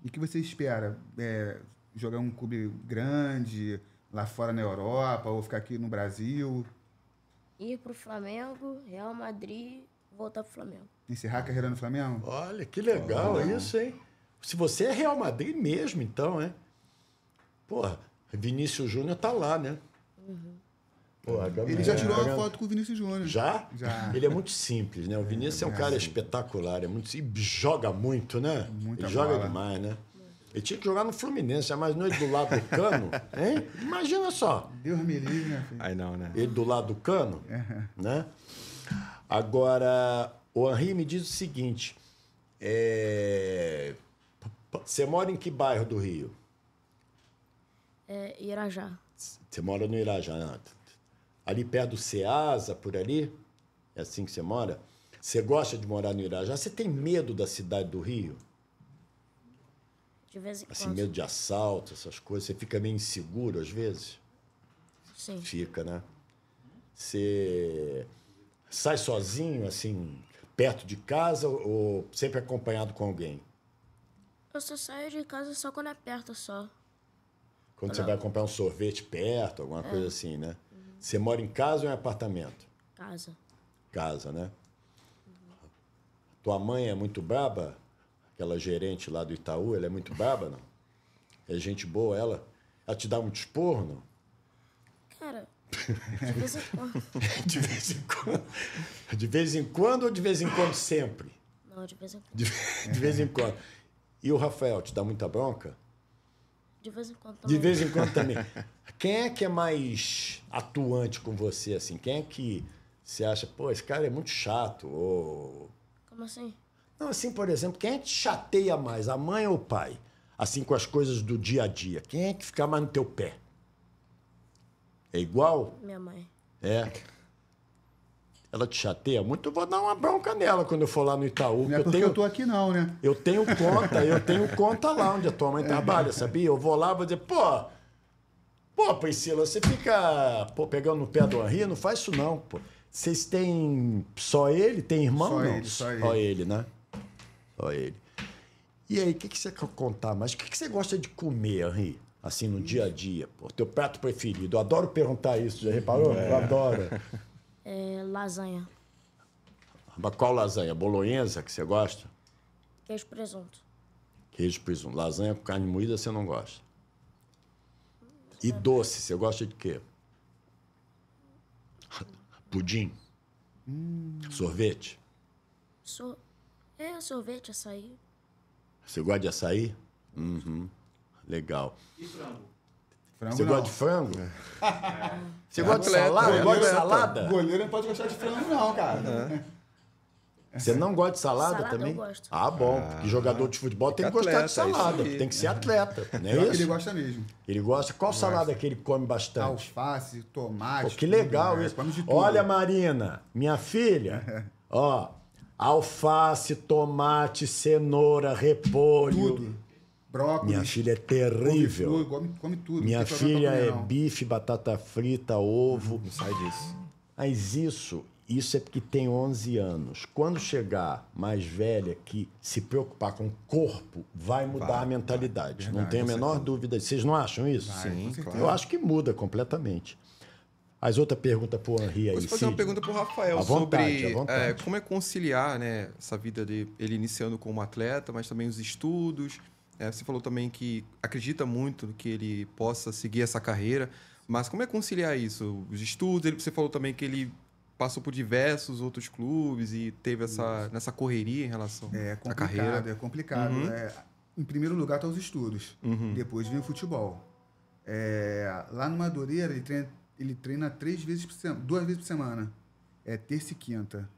E o que você espera? É, jogar um clube grande, lá fora na Europa, ou ficar aqui no Brasil? Ir pro Flamengo, Real Madrid, voltar pro Flamengo. Encerrar a carreira no Flamengo? Olha, que legal isso, hein? Se você é Real Madrid mesmo, então, é? Porra, Vinícius Júnior tá lá, né? Porra, Ele já tirou é, uma foto com o Vinícius Júnior. Já? Já. Ele é muito simples, né? O Vinícius é um cara espetacular, é muito e joga muito, né? Muita ele joga bola. demais, né? Ele tinha que jogar no Fluminense, mas não ele do lado do cano, hein? Imagina só, Deus me livre, né, filho? Aí não, né? ele do lado do cano, né? Agora, o Henri me diz o seguinte, é... você mora em que bairro do Rio? É, Irajá. Você mora no Irajá, né? Ali perto do Ceasa, por ali? É assim que você mora? Você gosta de morar no Irajá? Você tem medo da cidade do Rio? De vez em Assim, quando. medo de assalto, essas coisas? Você fica meio inseguro às vezes? Sim. Fica, né? Você sai sozinho, assim, perto de casa ou sempre acompanhado com alguém? Eu só saio de casa só quando é perto só. Quando você vai comprar um sorvete perto, alguma coisa assim, né? Você mora em casa ou em apartamento? Casa. Casa, né? Tua mãe é muito braba? Aquela gerente lá do Itaú, ela é muito braba, não? É gente boa ela? Ela te dá muito esporro, não? Cara, de vez em quando. De vez em quando. De vez em quando ou de vez em quando sempre? Não, de vez em quando. De, de vez em quando. E o Rafael, te dá muita bronca? De vez em quando De também. vez em quando também. Quem é que é mais atuante com você, assim? Quem é que você acha, pô, esse cara é muito chato? Ou... Como assim? Não, assim, por exemplo, quem é que te chateia mais, a mãe ou o pai? Assim, com as coisas do dia a dia. Quem é que fica mais no teu pé? É igual? Minha mãe. É. Ela te chateia muito? Eu vou dar uma bronca nela quando eu for lá no Itaú. Não é que eu porque tenho, eu tô aqui, não, né? eu tenho conta, eu tenho conta lá onde a tua mãe trabalha, sabia? Eu vou lá e vou dizer, pô, pô, Priscila, você fica pô, pegando no pé do Henri, não faz isso não, pô. Vocês têm só ele? Tem irmão? Só não? ele, só ele, né? Só ele. E aí, o que, que você quer contar mais? O que, que você gosta de comer, Henri? Assim, no dia a dia, pô. Teu prato preferido. Eu adoro perguntar isso, já reparou? Eu adoro. É lasanha. Mas qual lasanha? Bolonhesa que você gosta? Queijo e presunto. Queijo e presunto. Lasanha com carne moída você não gosta. E doce, você gosta de quê? Pudim? Sorvete? So... É, sorvete, açaí. Você gosta de açaí? Uhum. Legal. E frango? Frango Você não. gosta de frango? Você gosta de atleta, salada? é Gosta de atleta. salada? Goleiro não pode gostar de frango, não, cara. Você não gosta de salada, Salada eu também? gosto. Ah, bom. Porque jogador de futebol tem que Fica gostar de atleta, é isso salada. Tem que ser atleta, não é que ele isso? gosta mesmo. Ele gosta. Qual salada que ele come bastante? Alface, tomate. Pô, que tudo, legal né? isso. Come de tudo. Olha, Marina, minha filha, ó, alface, tomate, cenoura, repolho. tudo. Brócolis. Minha filha é come terrível. tudo, Come, come tudo. Minha filha é não. bife, batata frita, ovo. Não sai disso. Mas isso, isso é porque tem 11 anos. Quando chegar mais velha, que se preocupar com o corpo, vai mudar Vai, a mentalidade. não Verdade, tenho a menor dúvida. Vocês não acham isso? Vai, com certeza. Eu acho que muda completamente. As outras perguntas pro Henri aí, Vou fazer uma pergunta pro Rafael À vontade, sobre à vontade. é, como é conciliar né, essa vida de ele iniciando como atleta, mas também os estudos. É, você falou também que acredita muito que ele possa seguir essa carreira, mas como é conciliar isso? Os estudos, ele- você falou também que ele passou por diversos outros clubes e teve essa nessa correria em relação É à complicado, carreira. é complicado. Uhum. É, em primeiro lugar estão os estudos. Depois vem o futebol. É, lá no Madureira, ele treina, ele treina três vezes por semana, duas vezes por semana. É terça e quinta.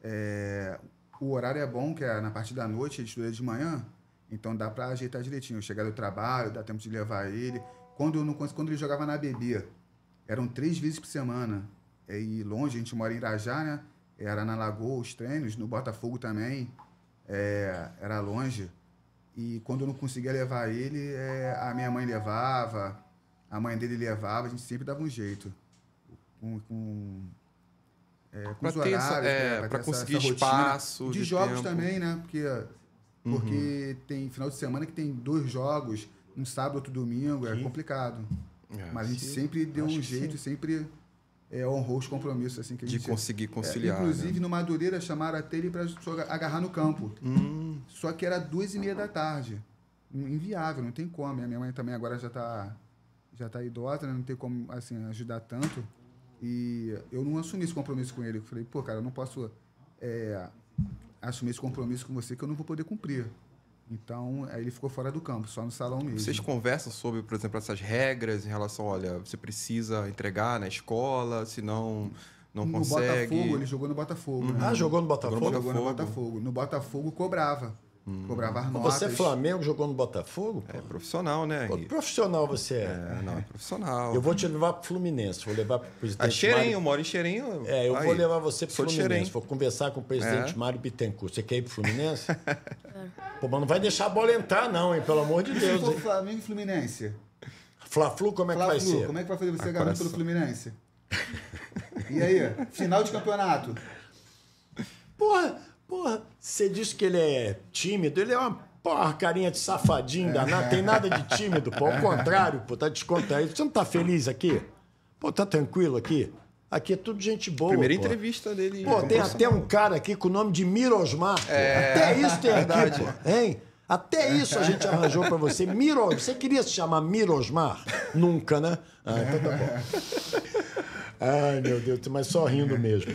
É, o horário é bom, que é na parte da noite, ele estuda de manhã, então dá para ajeitar direitinho. Chegar do trabalho, dá tempo de levar ele. Quando, eu não, quando ele jogava na BB, eram três vezes por semana. É, e longe, a gente mora em Irajá, né? Era na Lagoa os treinos, no Botafogo também. É, era longe. E quando eu não conseguia levar ele, é, a minha mãe levava, a mãe dele levava, a gente sempre dava um jeito. Com, com, é, com Pra os essa- horários, é, né, pra ter conseguir rotina. espaço De, de jogos tempo. também, né? Porque, Uhum. porque tem final de semana que tem dois jogos, um sábado, outro domingo, é complicado. É, Mas a gente se- sempre deu acho um jeito, sempre é, honrou os compromissos assim que a de gente conseguir é, conciliar. inclusive, né? no Madureira, chamaram até ele para agarrar no campo. Hum, Só que era duas e meia da tarde. Inviável, não tem como. A minha mãe também agora já está já tá idosa, né? não tem como assim, ajudar tanto. E eu não assumi esse compromisso com ele. Eu falei, pô, cara, eu não posso é, assumir esse compromisso com você que eu não vou poder cumprir. Então, aí ele ficou fora do campo, só no salão mesmo. Vocês conversam sobre, por exemplo, essas regras em relação, olha, você precisa entregar na escola, senão não no consegue. Botafogo, ele jogou no Botafogo. né? Ah, jogou no Botafogo? Jogou no Botafogo. Botafogo. No Botafogo cobrava. Cobrava as notas. Você é Flamengo, jogou no Botafogo? É profissional, né? Pô, profissional você é. É, não, é profissional. Eu vou te levar pro Fluminense, vou levar pro A presidente Xerém, Mário- eu moro em Xerém. eu- É, eu aí, vou levar você pro sou Fluminense. Vou conversar com o presidente É. Mário Bittencourt. Você quer ir pro Fluminense? Pô, mas não vai deixar a bola entrar, não, hein? Pelo amor de Se Deus. for hein? Flamengo e Fluminense. Fla-Flu, como é que vai Fla-Flu, ser? como é que vai fazer você Ah, coração. pelo Fluminense? E aí, final de campeonato. Porra, porra, você disse que ele é tímido, ele é uma porra, carinha de safadinho danado, tem nada de tímido, pô. Ao contrário, pô, tá descontraído. Você não tá feliz aqui? Pô, tá tranquilo aqui? Aqui é tudo gente boa. Primeira pô. entrevista dele. Pô, tem até um cara aqui com o nome de Mirosmar. pô. até isso tem aqui, pô. Hein? Até isso a gente arranjou pra você. Miro... Você queria se chamar Mirosmar? Nunca, né? Ah, então tá bom. Ai, meu Deus, mas só rindo mesmo.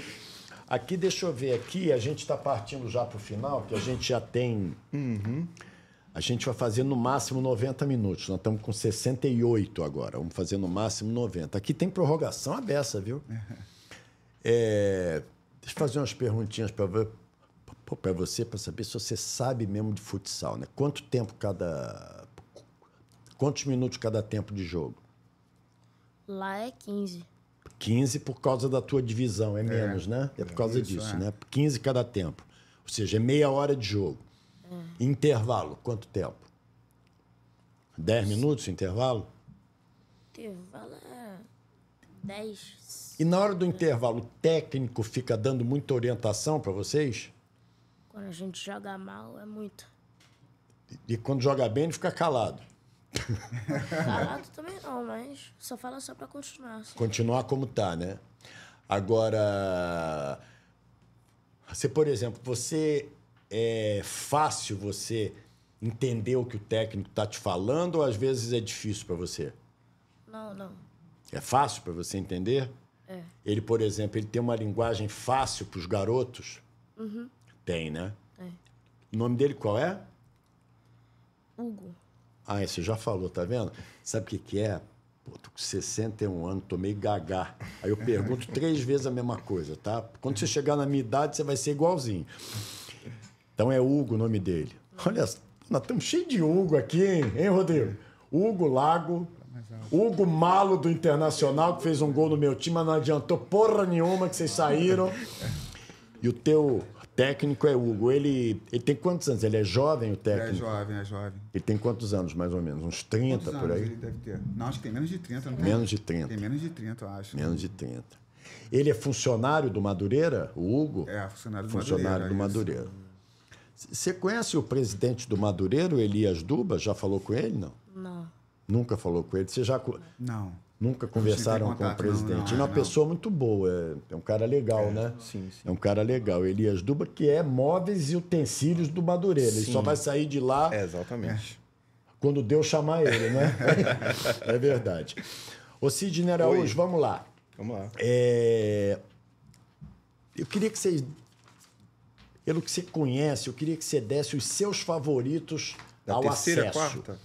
Aqui, deixa eu ver aqui, a gente está partindo já para o final, que a gente já tem. A gente vai fazer no máximo 90 minutos. Nós estamos com 68 agora. Vamos fazer no máximo 90. Aqui tem prorrogação aberta, viu? É, deixa eu fazer umas perguntinhas para você, para saber se você sabe mesmo de futsal, né? Quanto tempo cada. Quantos minutos cada tempo de jogo? Lá é 15. 15 por causa da tua divisão, é menos, né? É por causa isso, disso, é. né? 15 cada tempo. Ou seja, é meia hora de jogo. Intervalo, quanto tempo? 10 minutos intervalo? Intervalo é 10. E na hora do intervalo, o técnico fica dando muita orientação para vocês? Quando a gente joga mal, é muito. E quando joga bem, ele fica calado. Calado também não, mas só fala só pra continuar. assim. Continuar como tá, né? Agora, você, por exemplo, você é fácil você entender o que o técnico tá te falando ou às vezes é difícil para você? Não, não. É fácil para você entender? É. Ele, por exemplo, ele tem uma linguagem fácil para os garotos? Uhum. Tem, né? Tem. O nome dele qual é? Hugo. Ah, você já falou, tá vendo? Sabe o que, que é? Pô, tô com 61 anos, tô meio gagá. Aí eu pergunto três vezes a mesma coisa, tá? Quando você chegar na minha idade, você vai ser igualzinho. Então é Hugo o nome dele. Olha, nós estamos cheios de Hugo aqui, hein, hein Rodrigo? Hugo Lago, Hugo Malo do Internacional, que fez um gol no meu time, mas não adiantou porra nenhuma que vocês saíram. E o teu técnico é Hugo. Ele, ele tem quantos anos? Ele é jovem, o É técnico? jovem, é jovem. Ele tem quantos anos, mais ou menos? Uns 30 Quantos por anos aí? ele deve ter? Não, acho que tem menos de 30, não tem? Menos de 30. Tem menos de 30, eu acho. Menos de 30. Ele é funcionário do Madureira, o Hugo? É, funcionário do funcionário do Madureira. Madureira. C- Você conhece o presidente do Madureira, o Elias Duba? Já falou com ele? Não. Não. Nunca falou com ele. Você já. Não. Nunca conversaram com o não, presidente? não, ele é uma não. pessoa muito boa, é, é um cara legal, né? Sim, sim. É um cara legal. Elias Duba, que é móveis e utensílios do Madureira. Ele Sim. só vai sair de lá É, exatamente. quando Deus chamar ele, né? é verdade. Ô Sidney Araújo, vamos lá. Vamos lá. É, Eu queria que você, pelo que você conhece, eu queria que você desse os seus favoritos Da ao terceira, acesso. quarta?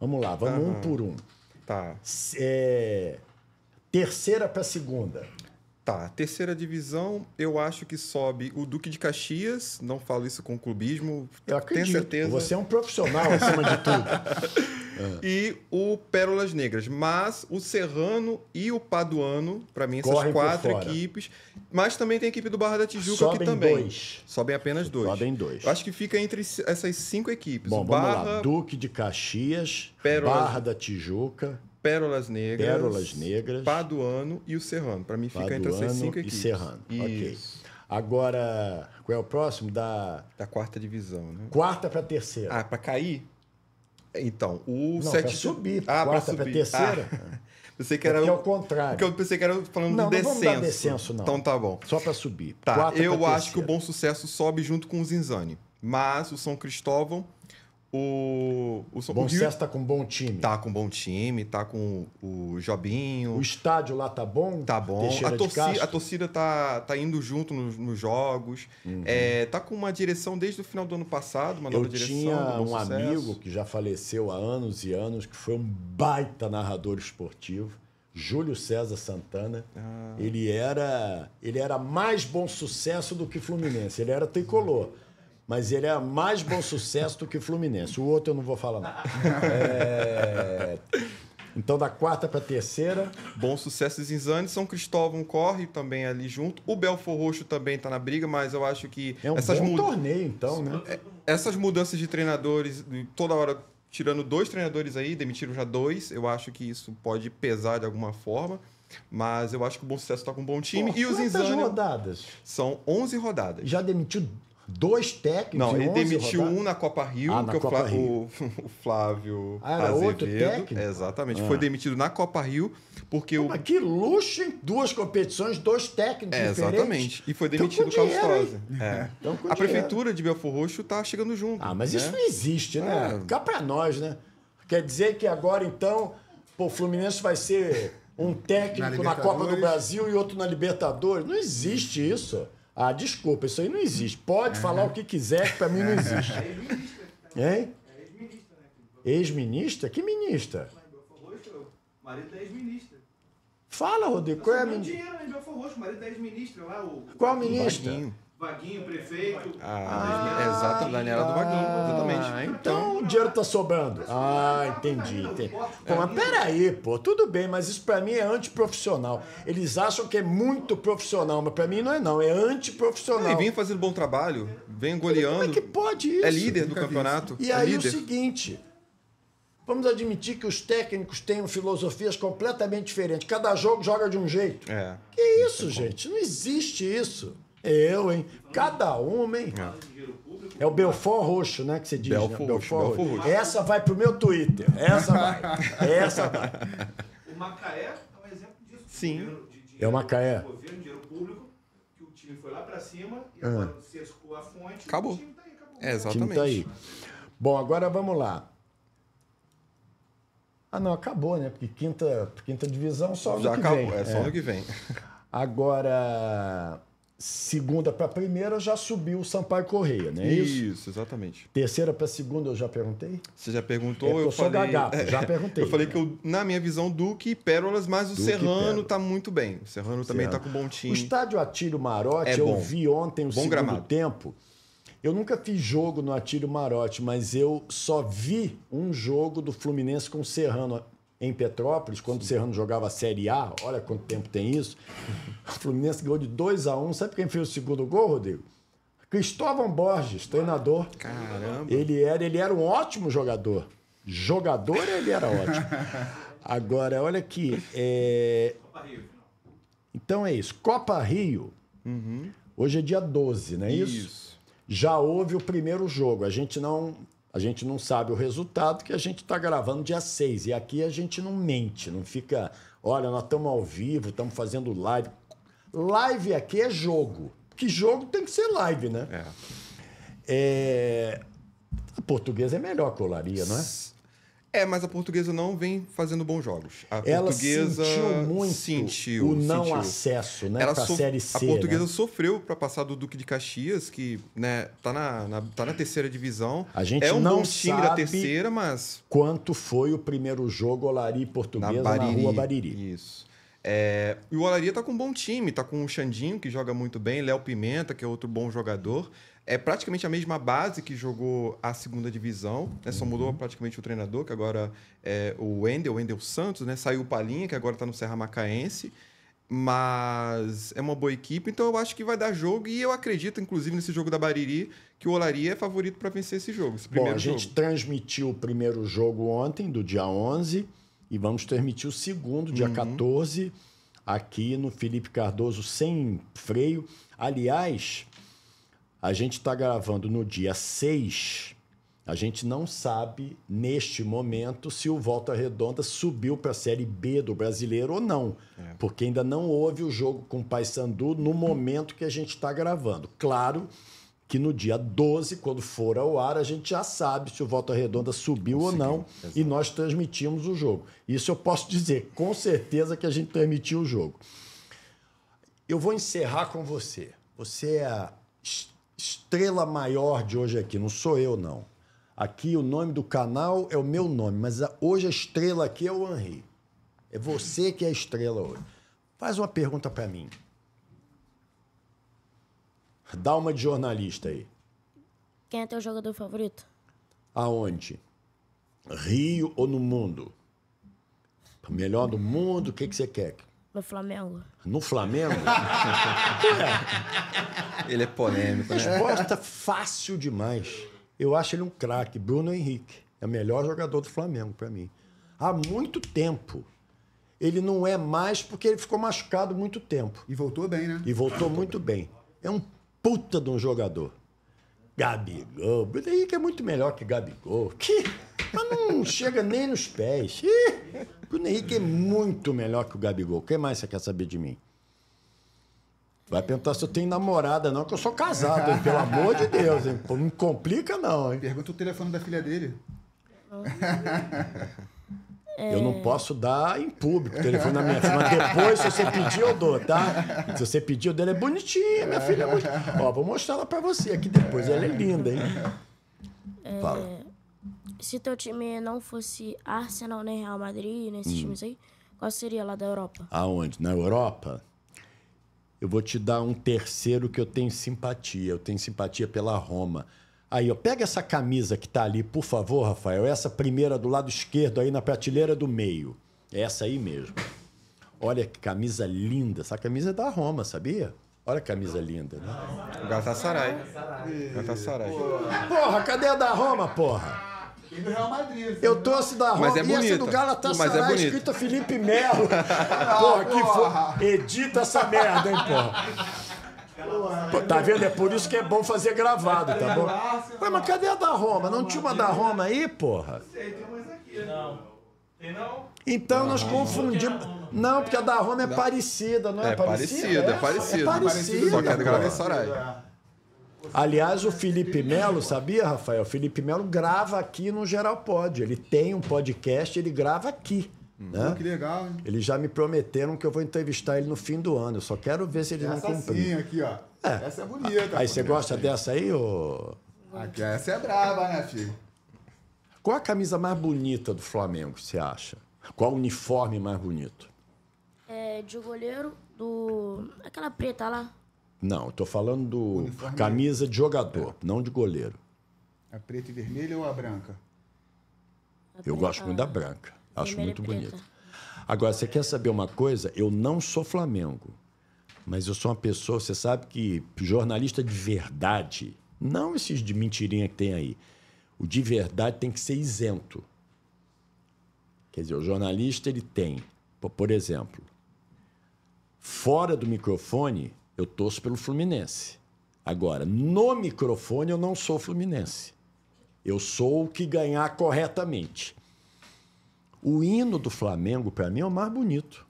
Vamos lá, vamos um por um. Tá. É, Terceira para segunda. Tá, terceira divisão, eu acho que sobe o Duque de Caxias, não falo isso com clubismo, Eu tenho acredito. certeza. Você é um profissional acima de tudo. e o Pérolas Negras. Mas o Serrano e o Paduano, pra mim, essas Correm quatro equipes. Mas também tem a equipe do Barra da Tijuca Sobem aqui também. dois. Sobem apenas dois. Sobem dois. Eu acho que fica entre essas cinco equipes. Bom, o vamos Barra, lá. Duque de Caxias, Pérolas- Barra da Tijuca, Pérolas Negras, Pérolas Negras, Paduano e o Serrano. Pra mim fica entre essas Paduano cinco e equipes. Serrano. Ok. Isso. Agora, qual é o próximo? Da Da quarta divisão, né? quarta para terceira. Ah, pra cair? Então, o Não, sete... pra subir. Ah, quarta para subir. terceira. Ah, pensei que era Porque é o... contrário. Porque eu pensei que era falando Não, do não vamos descenso. dar descenso, não. Então tá bom. Só para subir. Tá, Quarta eu acho que o terceira. Bom Sucesso sobe junto com o Zinzane. Mas o São Cristóvão, o... O. Bom o Rio tá com um bom time. tá com bom time, tá com o Jobinho, O estádio lá tá bom? Tá bom. A torcida, a torcida tá, tá indo junto nos, nos jogos. É, tá com uma direção desde o final do ano passado, uma nova Eu direção. tinha um Sucesso. amigo que já faleceu há anos e anos, que foi um baita narrador esportivo, Júlio César Santana. Ah. Ele era ele era mais bom sucesso do que Fluminense. Ele era tricolor. Mas ele era mais bom sucesso do que Fluminense. O outro eu não vou falar, não. É, Então, da quarta para terceira, Bom Sucesso e Zinzane. São Cristóvão corre também ali junto. O Belfor Roxo também tá na briga, mas eu acho que é um essas, bom torneio, então, né? essas mudanças de treinadores, toda hora tirando dois treinadores aí, demitiram já dois. Eu acho que isso pode pesar de alguma forma. Mas eu acho que o Bom Sucesso tá com um bom time. Pô, e o quantas Zinzane rodadas? são 11 rodadas. Já demitiu dois técnicos Não, ele 11 demitiu rodadas? um na Copa Rio, Ah, na que é o, Copa Flá- Rio. o- o Flávio Ah, era Azevedo. outro técnico? Exatamente. Ah. Foi demitido na Copa Rio, porque o. Mas que luxo, hein? Duas competições, dois técnicos É, diferentes. exatamente. E foi Tão demitido com o Carlos dinheiro, Tosi. É. Tão com A dinheiro. prefeitura de Belfor Roxo tá chegando junto. Ah, mas né? isso não existe, né? É. Cá pra nós, né? Quer dizer que agora, então, pô, o Fluminense vai ser um técnico na, Na Copa do. Brasil e outro na Libertadores. Não existe isso. Ah, desculpa, isso aí não existe. Pode falar o que quiser, que pra mim não existe. Hein? É ex-ministra, né? Ex-ministra? Que ministra? Marido da ex-ministra. Fala, Rodrigo. Qual é a ministra? dinheiro lá em Belfor Roxo, o marido da ex-ministra lá, o... Qual o ministra? Vaguinho. Prefeito. Ah, é exato, Daniela do Vaguinho, exatamente. Ah, então o dinheiro tá sobrando. Ah, entendi. entendi. Pô, mas peraí, pô, tudo bem, mas isso pra mim é antiprofissional. Eles acham que é muito profissional, mas pra mim não é não, é antiprofissional. Ele vem fazendo bom trabalho, vem Como é goleando. que pode isso? É líder do campeonato. E é aí o seguinte, vamos admitir que os técnicos tenham filosofias completamente diferentes. Cada jogo joga de um jeito. É. Que isso, gente? Não existe isso. Eu, hein? Cada uma, hein? É o Belfort Roxo, né? Que você diz, Belfort né? Roxo, Belfort Roxo. Essa vai pro meu Twitter. Essa vai. Essa vai. O Macaé é um exemplo disso. Sim. Dinheiro de- dinheiro É o Macaé. do Governo, dinheiro público, que o time foi lá pra cima e agora cercou a fonte. Acabou. O time tá aí, acabou. É, O time exatamente. tá aí. Bom, agora vamos lá. Ah, não, acabou, né? Porque quinta, quinta divisão só ano Já que acabou, vem. é só ano que vem. Agora, segunda para primeira já subiu o Sampaio Correia, não é isso? Isso, exatamente. Terceira para segunda eu já perguntei? Você já perguntou, É eu, eu sou falei. gagapo, já perguntei. Eu falei que, eu, na minha visão, Duque e Pérolas, mas o Duque Serrano Pérolas. tá muito bem. O Serrano também tá Serrano. com um bom O time. estádio Atílio Marote, É eu bom. vi ontem o segundo gramado. tempo. Eu nunca fiz jogo no Atílio Marote, mas eu só vi um jogo do Fluminense com o Serrano em Petrópolis, quando o Serrano jogava a Série A. Olha quanto tempo tem isso. O Fluminense ganhou de 2 a 1 Sabe quem fez o segundo gol, Rodrigo? Cristóvão Borges, treinador. Caramba. Ele era, ele era um ótimo jogador. Jogador, ele era ótimo. Agora, olha aqui. é, Então é isso. Copa Rio. Hoje é dia 12, não é isso? Isso. Já houve o primeiro jogo. A gente não, a gente não sabe o resultado, que a gente está gravando dia 6. E aqui a gente não mente, não fica. Olha, nós estamos ao vivo, estamos fazendo live. Live aqui é jogo. Que jogo tem que ser live, né? É. É, A portuguesa é melhor que olaria, não é? É, mas a portuguesa não vem fazendo bons jogos. A Ela portuguesa sentiu muito sentiu, o não sentiu. acesso, né? Ela Pra sof- Série C, a portuguesa né? sofreu para passar do Duque de Caxias, que né, tá, na, na- tá na terceira divisão. A gente é um não bom time da terceira, mas Quanto foi o primeiro jogo Olaria na Portuguesa na, Bariri. Rua Bariri? Isso. É, e o Olaria tá com um bom time, tá com o Xandinho, que joga muito bem, Léo Pimenta, que é outro bom jogador. É praticamente a mesma base que jogou a segunda divisão, né? Só mudou praticamente o treinador, que agora é o Wendel, o Wendel Santos, né? Saiu o Palinha, que agora tá no Serra Macaense. Mas é uma boa equipe, então eu acho que vai dar jogo. E eu acredito, inclusive, nesse jogo da Bariri, que o Olaria é favorito para vencer esse jogo, esse Bom, a gente jogo. transmitiu o primeiro jogo ontem, do dia 11, e vamos transmitir o segundo, dia Uhum. 14, aqui no Felipe Cardoso, sem freio. Aliás, a gente está gravando no dia 6. A gente não sabe, neste momento, se o Volta Redonda subiu para a Série B do Brasileiro ou não. Porque ainda não houve o jogo com o Paysandu no momento que a gente está gravando. Claro que no dia 12, quando for ao ar, a gente já sabe se o Volta Redonda subiu ou não e nós transmitimos o jogo. Isso eu posso dizer, com certeza que a gente transmitiu o jogo. Eu vou encerrar com você. Você é estrela maior de hoje aqui, não sou eu, não. Aqui o nome do canal é o meu nome, mas hoje a estrela aqui é o Henri. É você que é a estrela hoje. Faz uma pergunta para mim. Dá uma de jornalista aí. Quem é teu jogador favorito? Aonde? Rio ou no mundo? Melhor do mundo, o que, que você quer? No Flamengo. No Flamengo? Ele é polêmico, né? Resposta fácil demais. Eu acho ele um craque. Bruno Henrique. É o melhor jogador do Flamengo para mim. Há muito tempo. Ele não é mais porque ele ficou machucado muito tempo. E voltou bem, né? E voltou muito bem. É um puta de um jogador. Gabigol. Bruno Henrique é muito melhor que Gabigol. Que? Mas não chega nem nos pés. Ih, Bruno Henrique é muito melhor que o Gabigol. O que mais você quer saber de mim? Vai perguntar se eu tenho namorada, não, que eu sou casado, hein? Pelo amor de Deus, hein? Pô, não complica, não, hein? Pergunta o telefone da filha dele. Eu não posso dar em público o telefone da minha filha. Mas depois, se você pedir, eu dou, tá? Se você pedir, eu dou. Ela é bonitinha, minha filha é bonitinha. Ó, vou mostrar ela pra você aqui depois. Ela é linda, hein? Fala. Se teu time não fosse Arsenal nem Real Madrid, nesses times aí, qual seria lá da Europa? Aonde? Na Europa? Eu vou te dar um terceiro que eu tenho simpatia. Eu tenho simpatia pela Roma. Aí, ó, pega essa camisa que tá ali, por favor, Rafael. Essa primeira do lado esquerdo aí na prateleira do meio. É essa aí mesmo. Olha que camisa linda. Essa camisa é da Roma, sabia? Olha que camisa linda, né? O Galatasaray. Galatasaray. Porra, cadê a da Roma, porra? E do Real Madrid. Eu trouxe da Roma Mas é e essa do Galatasaray, Mas é bonita. escrita Felipe Melo. porra, que porra. foi. Edita essa merda, hein, porra. Pô, tá vendo? É por isso que é bom fazer gravado, tá bom? Ué, mas cadê a da Roma? Não tinha uma da Roma aí, porra? Não. Tem não? Então nós confundimos. Não, porque a da Roma é parecida, não é, É parecido, é essa? parecido. É parecida. Só que é do porra. Galatasaray. Aliás, o Felipe Melo, sabia, Rafael? O Felipe Melo grava aqui no Geral Pod. Ele tem um podcast, ele grava aqui. Né? Pô, que legal, hein? Eles já me prometeram que eu vou entrevistar ele no fim do ano. Eu só quero ver se ele não Essa cumprir. sim, aqui, ó. É. Essa é bonita. Aí você gosta dessa aí, ô? Aqui, essa é braba, né, filho? Qual a camisa mais bonita do Flamengo, você acha? Qual o uniforme mais bonito? É de goleiro do. aquela preta lá. Não, tô falando do Uniforme. camisa de jogador, não de goleiro. A preta e vermelha ou a branca? A Eu preta- gosto muito da branca. Acho muito bonita. Agora, você quer saber uma coisa? Eu não sou Flamengo, mas eu sou uma pessoa, você sabe que jornalista de verdade, não esses de mentirinha que tem aí, o de verdade tem que ser isento. Quer dizer, o jornalista ele tem, po- por exemplo, fora do microfone, eu torço pelo Fluminense. Agora, no microfone, eu não sou Fluminense. Eu sou o que ganhar corretamente. O hino do Flamengo, para mim, é o mais bonito.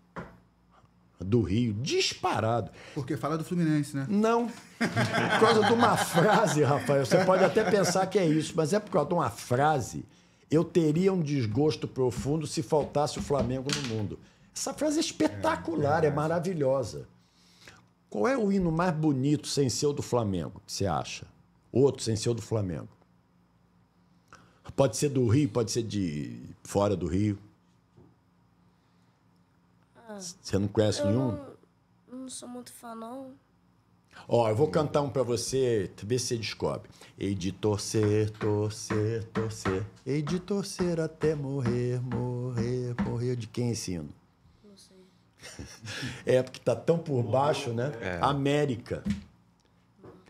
Do Rio, disparado. Porque fala do Fluminense, né? Não. Por causa de uma frase, Rafael, você pode até pensar que é isso, mas é por causa de uma frase. Eu teria um desgosto profundo se faltasse o Flamengo no mundo. Essa frase é espetacular, é maravilhosa. Qual é o hino mais bonito sem ser o do Flamengo, que você acha? Outro sem ser o do Flamengo. Pode ser do Rio, pode ser de fora do Rio. Você não conhece Eu nenhum? não, não sou muito fã, não. Ó, eu vou cantar um pra você, ver se você descobre. Hei de torcer, torcer, torcer. Hei de torcer até morrer, morrer, morrer. De quem é esse hino? Não sei. É porque tá tão por baixo, né? América.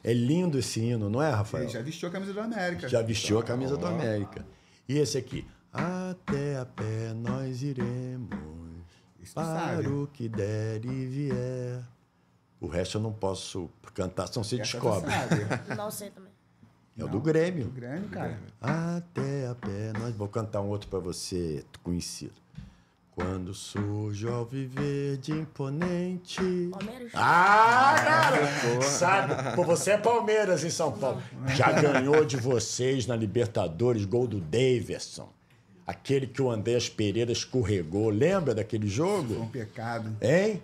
É lindo esse hino, não é, Rafael? Ele já vestiu a camisa do América. Já vestiu a camisa do América. E esse aqui? Até a pé nós iremos, Isso para sabe. o que der e vier. O resto eu não posso cantar, senão você descobre. Não sei também. É o do Grêmio. O Grêmio, cara. Até a pé nós... Vou cantar um outro para você, conhecido. Quando surge ao viver de imponente... Palmeiras? Ah, cara! Sabe? Pô, você é Palmeiras em São Paulo. Já ganhou de vocês na Libertadores gol do Daverson. Aquele que o Andrés Pereira escorregou. Lembra daquele Foi um jogo? pecado. Hein?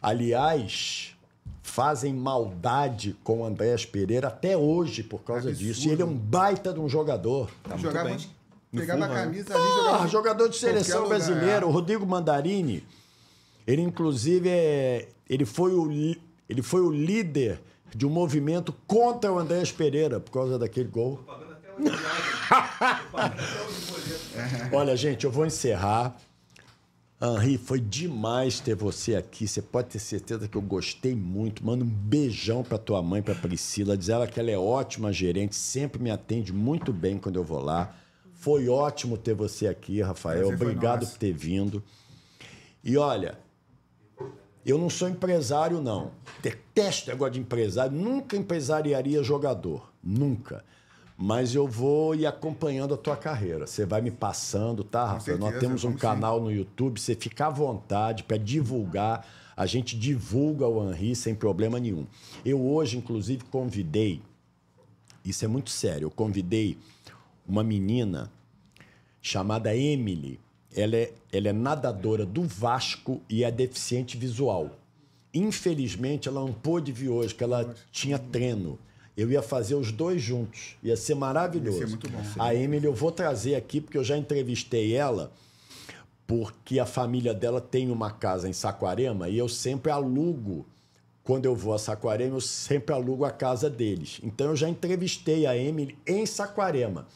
Aliás, fazem maldade com o Andrés Pereira até hoje por causa Absurdo. disso. E ele é um baita de um jogador. jogava, bem. No pegava Fulham, a né? camisa ali, Ah, jogava jogador de seleção é. o Rodrigo Mandarini. Ele, inclusive, é, ele, foi o, ele foi o líder de um movimento contra o Andrés Pereira por causa daquele gol. Pagando até o viagem. Tô pagando até. Olha, gente, eu vou encerrar. Henri, foi demais ter você aqui. Você pode ter certeza que eu gostei muito. Manda um beijão pra tua mãe, pra Priscila. Diz ela que ela é ótima gerente, sempre me atende muito bem quando eu vou lá. Foi ótimo ter você aqui, Rafael. Prazer Obrigado por ter vindo. E olha, eu não sou empresário, não. Detesto negócio de empresário. Nunca empresariaria jogador. Nunca. Mas eu vou ir acompanhando a tua carreira. Você vai me passando, tá, Rafael? Nós temos um canal no YouTube. Você fica à vontade para divulgar. A gente divulga o Henri sem problema nenhum. Eu hoje, inclusive, convidei. Isso é muito sério. Eu convidei uma menina chamada Emily. Ela é, ela é nadadora do Vasco e é deficiente visual. Infelizmente, ela não pôde vir hoje, porque ela tinha treino. Eu ia fazer os dois juntos. Ia ser maravilhoso. Ia ser muito bom. A Emily eu vou trazer aqui, porque eu já entrevistei ela, porque a família dela tem uma casa em Saquarema e eu sempre alugo. Quando eu vou a Saquarema, eu sempre alugo a casa deles. Então eu já entrevistei a Emily em Saquarema.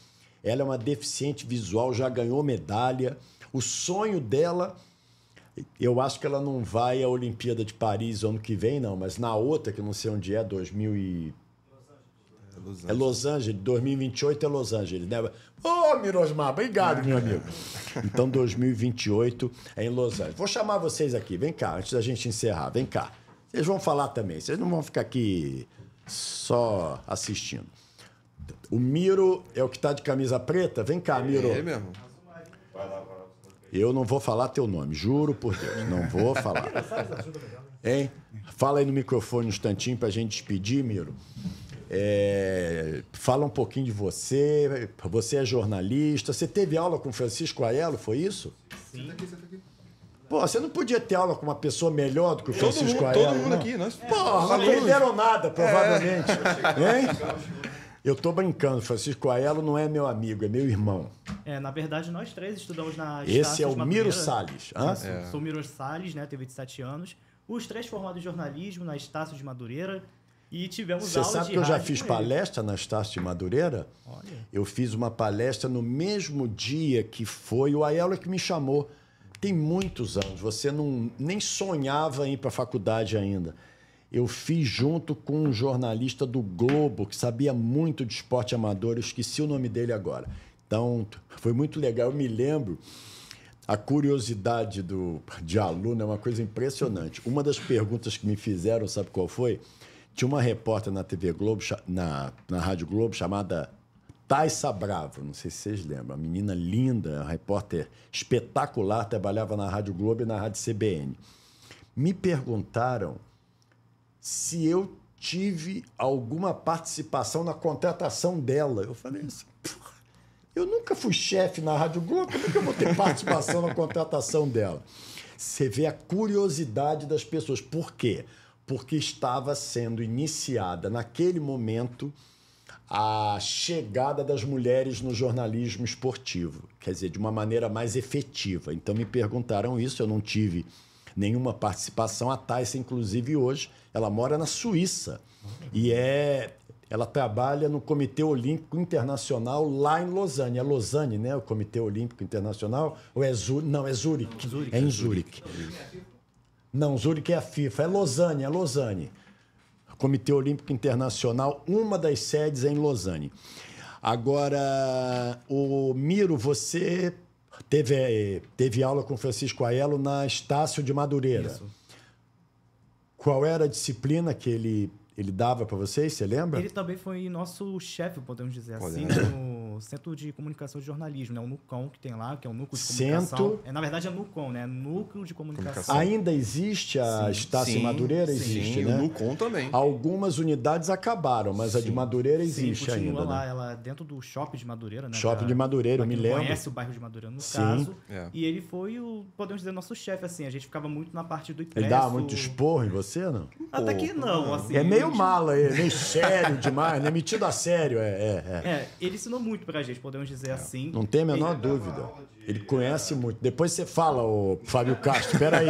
Ela é uma deficiente visual, já ganhou medalha. O sonho dela eu acho que ela não vai à Olimpíada de Paris ano que vem, não, mas na outra, que eu não sei onde é, 2000 e... É Los Angeles, 2028 é Los Angeles, né? Ô, Mirosmar, obrigado, meu amigo. Então, 2028 é em Los Angeles. Vou chamar vocês aqui, vem cá, antes da gente encerrar, vem cá. Vocês vão falar também, vocês não vão ficar aqui só assistindo. O Miro é o que tá de camisa preta? Vem cá, Miro. É ele mesmo. Eu não vou falar teu nome, juro por Deus, não vou falar. Hein? Fala aí no microfone um instantinho pra gente despedir, Miro. É, fala um pouquinho de você. Você é jornalista. Você teve aula com Francisco Aelo, foi isso? Senta aqui, senta aqui. Pô, você não podia ter aula com uma pessoa melhor do que o Todo Francisco mundo, Aelo? todo mundo não? aqui, nós. Pô, não aprenderam nada, provavelmente. Hein? Eu tô brincando, Francisco Aelo não é meu amigo, é meu irmão. É, na verdade, nós três estudamos na Esse Estácio é de o. Miro Salles. hã? Isso, Sou Miro Salles, né? Tenho 27 anos. Os três formados em jornalismo na Estácio de Madureira. E tivemos Você aula sabe de que eu já fiz palestra na Estácio de Madureira? Olha. Eu fiz uma palestra no mesmo dia que foi o Aiello que me chamou. Tem muitos anos, você não nem sonhava em ir para a faculdade ainda. Eu fiz junto com um jornalista do Globo que sabia muito de esporte amador, eu esqueci o nome dele agora. Então, foi muito legal. Eu me lembro, a curiosidade do, de aluno é uma coisa impressionante. Uma das perguntas que me fizeram, sabe qual foi? Tinha uma repórter na TV Globo, na, na Rádio Globo, chamada Taissa Bravo, não sei se vocês lembram, uma menina linda, uma repórter espetacular, trabalhava na Rádio Globo e na Rádio CBN. Me perguntaram se eu tive alguma participação na contratação dela. Eu falei assim, "Porra, eu nunca fui chefe na Rádio Globo, como é que eu vou ter participação na contratação dela? Você vê a curiosidade das pessoas. Por quê? Porque estava sendo iniciada naquele momento a chegada das mulheres no jornalismo esportivo, quer dizer, de uma maneira mais efetiva. Então me perguntaram isso, eu não tive nenhuma participação. A Thais, inclusive, hoje, ela mora na Suíça e é ela trabalha no Comitê Olímpico Internacional lá em Lausanne. É Lausanne, né? O Comitê Olímpico Internacional? Ou é Zurique? Não, é Zurique. É em Zurique. Não, Zurique é a FIFA. É Lausanne, é Lausanne. Comitê Olímpico Internacional, uma das sedes é em Lausanne. Agora, o Miro, você teve, eh, teve aula com Francisco Aiello na Estácio de Madureira. Isso. Qual era a disciplina que ele, ele dava para vocês? Você lembra? Ele também foi nosso chefe, podemos dizer Olha, assim, né? no Centro de Comunicação e Jornalismo, né? O NUCOM que tem lá, que é o Núcleo de Centro- Comunicação. É, na verdade é NUCOM, né? Núcleo de Comunicação. Comunicação. Ainda existe a Sim. Estácio Sim, Madureira? sim, Existe, o né? Nucom também. Algumas unidades acabaram, mas a de Madureira Sim, existe continua ainda. lá, Né? ela dentro do Shopping de Madureira, né? Shopping de Madureira, eu me lembro. conhece o bairro de Madureira, no Sim. caso. É. E ele foi o, podemos dizer, nosso chefe, assim. A gente ficava muito na parte do impresso. Ele dava muito esporro em você, não? Até que não, assim. É meio mala ele, meio sério demais, né? Metido a sério, é, é, é. É, ele ensinou muito pra gente, podemos dizer assim. Não tem a menor dúvida. Ele conhece muito. Depois você fala, ô Fábio Castro, peraí.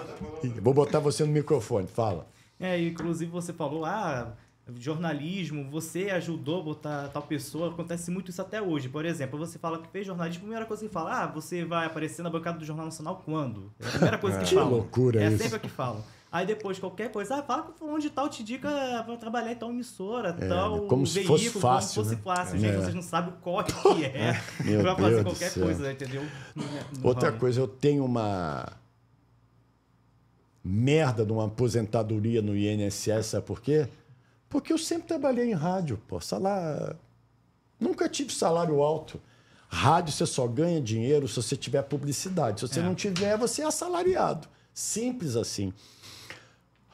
Vou botar você no microfone, fala. É, inclusive você falou, ah, jornalismo, você ajudou a botar tal pessoa, acontece muito isso até hoje. Por exemplo, você fala que fez jornalismo, a primeira coisa que fala, ah, você vai aparecer na bancada do Jornal Nacional quando? É a primeira coisa que Que falam. loucura É isso. sempre o que falam. Aí depois, qualquer coisa, ah, fala com fulano de tal, te dica pra trabalhar em tal emissora, tal É, como se veículo, fosse fácil, como se né? fosse fácil. É. Gente, vocês não sabem o corre que é pra fazer qualquer coisa, entendeu? No Outra coisa, eu tenho uma merda de uma aposentadoria no INSS, sabe por quê? Porque eu sempre trabalhei em rádio, pô. Salário... Nunca tive salário alto. Rádio você só ganha dinheiro se você tiver publicidade. Se você É. não tiver, você é assalariado. Simples assim.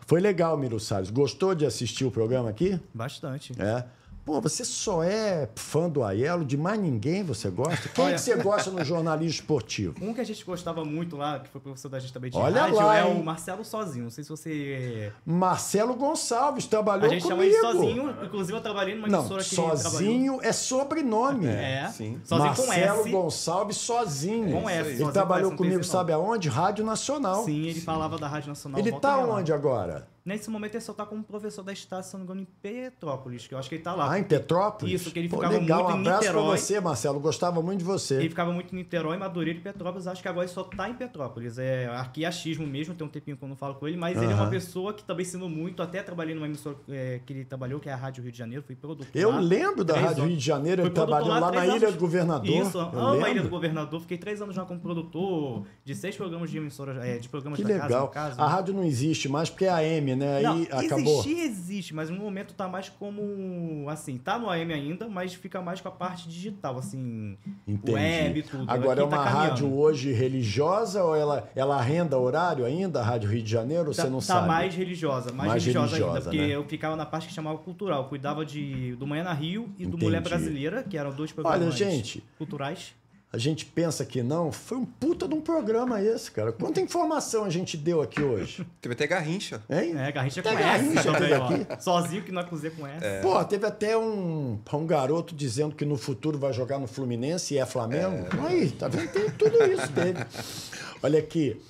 Foi legal, Miro Salles. Gostou de assistir o programa aqui? Bastante. É. Pô, você só é fã do Aiello, de mais ninguém você gosta? Quem Olha- que você gosta no jornalismo esportivo? Um que a gente gostava muito lá, que foi professor da gente também de Olha rádio, lá, é hein? o Marcelo Sozinho. Não sei se você. Marcelo Gonçalves trabalhou A gente chama comigo. ele Sozinho, inclusive eu trabalhei numa Não, emissora que sozinho é sobrenome. É, Sim. sozinho Marcelo com S. Gonçalves sozinho. Com S, Ele sozinho trabalhou com comigo, sabe aonde? Rádio Nacional. Sim, ele falava da Rádio Nacional. Ele tá onde agora? Nesse momento ele só tá como professor da Estácio, se não me engano, em Petrópolis, que eu acho que ele tá lá. Ah, em Petrópolis? Isso, que ele Pô, ficava legal, muito um em abraço pra Niterói. você, Marcelo. Gostava muito de você. Ele ficava muito em Niterói, Madureira e Petrópolis. Acho que agora ele só tá em Petrópolis. É aqui é achismo mesmo, tem um tempinho que eu não falo com ele, mas ele é uma pessoa que também ensinou muito. Até trabalhei numa emissora é, que ele trabalhou, que é a Rádio Rio de Janeiro, fui produtor. Eu lá. lembro da Rádio anos. Rio de Janeiro, ele trabalhou produtor lá na Ilha anos. do Governador. Isso, amo a Ilha do Governador. Fiquei três anos já como produtor de seis programas de emissora, é, de programas Que da casa, legal. no caso. A rádio não existe mais porque é AM, né? Aí Não, acabou. existir existe, mas no momento tá mais como, assim, tá no AM ainda, mas fica mais com a parte digital, assim, Entendi. web, tudo. Agora é tá uma caminhando. rádio hoje religiosa ou ela, ela arrenda horário ainda, a Rádio Rio de Janeiro? Tá, você não tá sabe? mais religiosa, mais, Mais religiosa, ainda, religiosa, porque né? eu ficava na parte que chamava cultural, cuidava de do Manhã na Rio e do Mulher. Brasileira, que eram dois programas Olha, gente, culturais. A gente pensa que não. Foi um puta de um programa esse, cara. Quanta informação a gente deu aqui hoje. Teve até Garrincha. Hein? É, Garrincha com Tem S Garrincha também, teve ó. Sozinho que na cozinha com S. É. Pô, teve até um, um garoto dizendo que no futuro vai jogar no Fluminense e é Flamengo. Aí, tá vendo? Tem tudo isso teve. Olha aqui.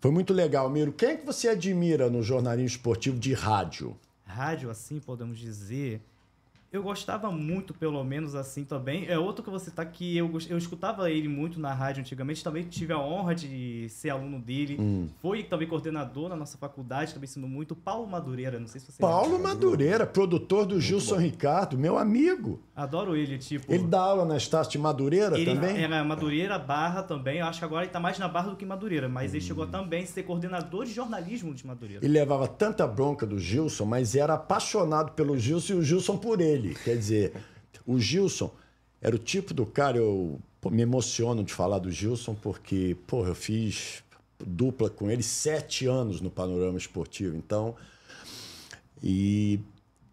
Foi muito legal, Miro. Quem é que você admira no jornalismo esportivo de rádio? rádio, assim, podemos dizer. Eu gostava muito, pelo menos assim também. É outro que você tá que eu, eu escutava ele muito na rádio antigamente. Também tive a honra de ser aluno dele. Hum. Foi também coordenador na nossa faculdade, também ensinou muito. Paulo Madureira, não sei se você Paulo lembra. Madureira, produtor do Gilson Ricardo, meu amigo. Adoro ele, tipo. Ele dá aula na Estácio de Madureira Ele também? era Madureira, Barra também. Eu acho que agora ele tá mais na Barra do que Madureira. Mas ele Hum. chegou também a ser coordenador de jornalismo de Madureira. Ele levava tanta bronca do Gilson, mas era apaixonado pelo Gilson e o Gilson por ele. Quer dizer, o Gilson era o tipo do cara, eu me emociono de falar do Gilson, porque, pô, eu fiz dupla com ele sete anos no panorama esportivo. Então, e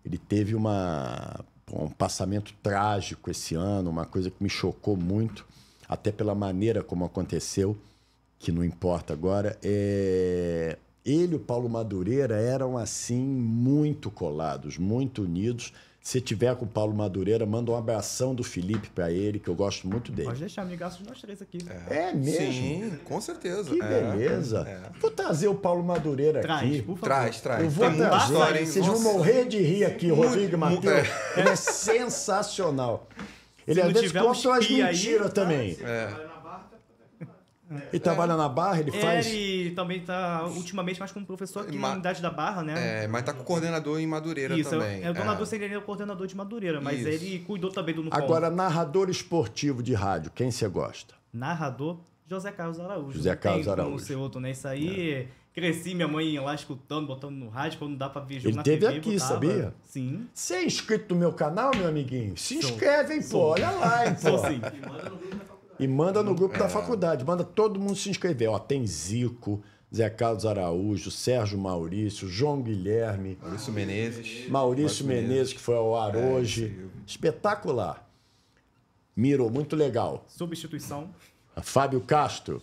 ele teve uma, um passamento trágico esse ano, uma coisa que me chocou muito, até pela maneira como aconteceu, que não importa agora. É... Ele e o Paulo Madureira eram assim muito colados, muito unidos. Se tiver com o Paulo Madureira, manda um abração do Felipe pra ele, que eu gosto muito dele. Pode deixar, amigaço de nós três aqui. É mesmo? Sim, com certeza. Que É. beleza. Vou trazer o Paulo Madureira Traz, aqui. por favor. Traz, traz. Eu vou Tem trazer. história, hein? Vocês vão Nossa. morrer de rir aqui, Rodrigo Matheus. Ele é sensacional. Ele Se às vezes conta umas mentiras também. É. Ele trabalha na barra, ele faz. Ele também tá ultimamente mais como professor aqui Ma- na unidade da Barra, né? É, mas tá com coordenador em Madureira Isso, também. é, é o donador seria o coordenador de Madureira, mas Isso. ele cuidou também do Nucom. Agora, narrador esportivo de rádio, quem você gosta? Narrador, José Carlos Araújo. José Não Carlos tem Araújo. ser outro, né? Isso aí, cresci minha mãe lá escutando, botando no rádio, quando não dá pra ver jogo Ele na teve TV, aqui, botava. sabia? Sim. Você é inscrito no meu canal, meu amiguinho? Se Sou. inscreve, hein, pô. Sou. Olha lá, hein, Sou pô. sim. E manda no É. grupo da faculdade. Manda todo mundo se inscrever. Ó, tem Zico, Zé Carlos Araújo, Sérgio Maurício, João Guilherme, Maurício Menezes. Maurício Menezes, que foi ao ar É, hoje. Espetacular. Miro, muito legal. Substituição. Fábio Castro,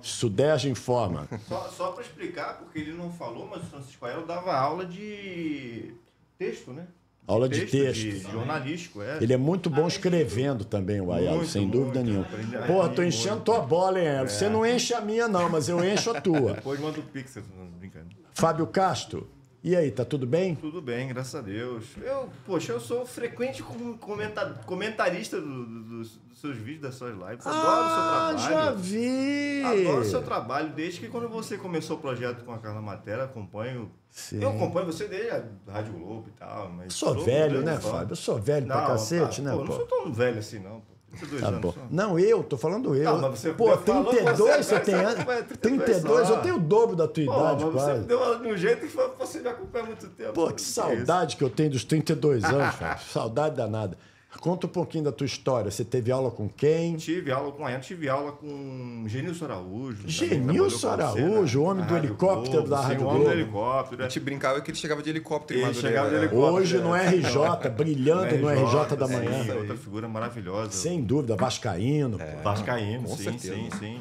Suderge Informa. Só, só para explicar, porque ele não falou, mas o Francisco Aero dava aula de texto, né? Aula de texto. De, jornalístico, é. Ele é muito bom escrevendo também, o Ayala, Muito, sem dúvida muito. nenhuma. Porra, tô enchendo tua bola, hein? Você não enche a minha, não, mas eu encho a tua. Depois manda o Pix, não, brincando. Fábio Castro, e aí, tá tudo bem? Tudo bem, graças a Deus. Eu, poxa, eu sou frequente com- comenta- comentarista do- do- dos, dos seus vídeos, das suas lives. Adoro o seu Ah, trabalho. já vi! Adoro o seu trabalho, desde que quando você começou o projeto com a Carla Matera, acompanho. Sim. Eu acompanho você desde a Rádio Globo e tal. Mas Sou sou velho, grande né, fã. Fábio? Eu sou velho pra Não, cacete, tá, né, pô? pô? Não sou tão velho assim, não. Pô. 32 Tá anos bom. só. Não, eu, tô falando eu. Não, mas você Pô, já falou que 32 você você é tem anos. você é 32 32, só. eu tenho o dobro da tua Pô, idade, mas quase. você deu de um jeito que você me acompanha há muito tempo. Pô, que saudade que eu tenho dos 32 anos, Fábio. Saudade danada. Conta um pouquinho da tua história. Você teve aula com quem? Tive aula com ela, tive aula com Genilson Araújo. também, Genilson você Araújo, o homem do helicóptero Globo, da sim, Rádio o homem do Globo. helicóptero. A é. gente brincava que ele chegava de helicóptero Ele chegava de é. helicóptero. Hoje no RJ, brilhando no RJ da sim, manhã. é outra figura maravilhosa. Sem dúvida, Vascaíno. É. Vascaíno, com sim, certeza. sim, sim.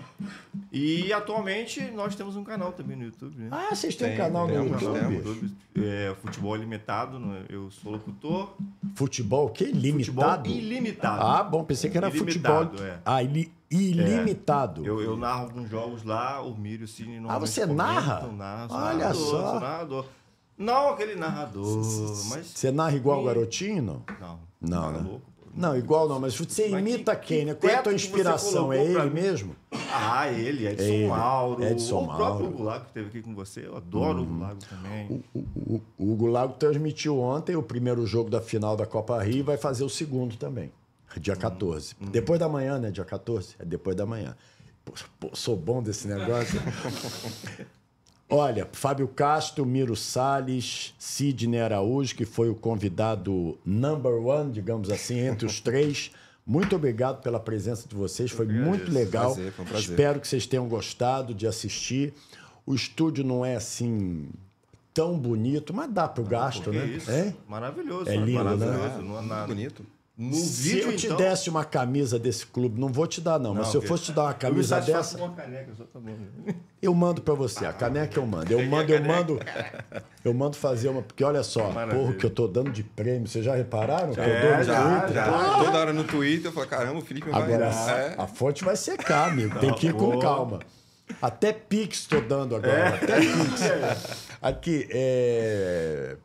E atualmente nós temos um canal também no YouTube, né? Ah, vocês têm Tem, canal no temos, YouTube? temos. YouTube, é, futebol ilimitado, né? eu sou locutor. Futebol o quê? Futebol Limitado? ilimitado. Ah, bom, pensei que era Ilimitado, futebol. é. Ah, ili- ilimitado. Eu, eu narro alguns jogos lá, o Mírio e o Cine normalmente você comentam, narra? narro, Olha narrador, só. Narrador. Não aquele narrador, mas... Você narra igual o garotinho, não? Não, Não, tá né? louco. Não, igual não, mas você Mas imita que- quem, que né? Qual é a tua inspiração? É ele mesmo? Ah, ele, Edson Ele, Mauro. Edson o próprio Mauro. Hugo Lago que esteve aqui com você. Eu adoro o Hugo Lago também. O, o- o Hugo Lago transmitiu ontem o primeiro jogo da final da Copa Rio e vai fazer o segundo também, dia 14. Depois da manhã, né? Dia 14? É depois da manhã. Pô, sou bom desse negócio. Olha, Fábio Castro, Miro Salles, Sidney Araújo, que foi o convidado number one, digamos assim, entre os três. Muito obrigado pela presença de vocês, foi muito legal. Prazer, foi um prazer. Espero que vocês tenham gostado de assistir. O estúdio não é assim tão bonito, mas dá pro gasto, Porque né? isso, É? maravilhoso. É lindo, né? maravilhoso. No, na- Bonito. No Se vídeo, eu te então... desse uma camisa desse clube, não vou te dar não, mas Não, se eu fosse te dar uma eu camisa satisfaço dessa, uma caneca, só tá bom. eu mando pra você. A caneca eu mando. Eu mando, eu mando, eu mando fazer uma, porque olha só, Maravilha. porra, que eu tô dando de prêmio. Vocês já repararam? que eu É, dou no já, Twitter? Já, toda hora no Twitter eu falo, caramba, o Felipe vai Agora É. a fonte vai secar, amigo. Tem que ir com calma. Até Pix estou dando agora. Até Pix. Aqui, é...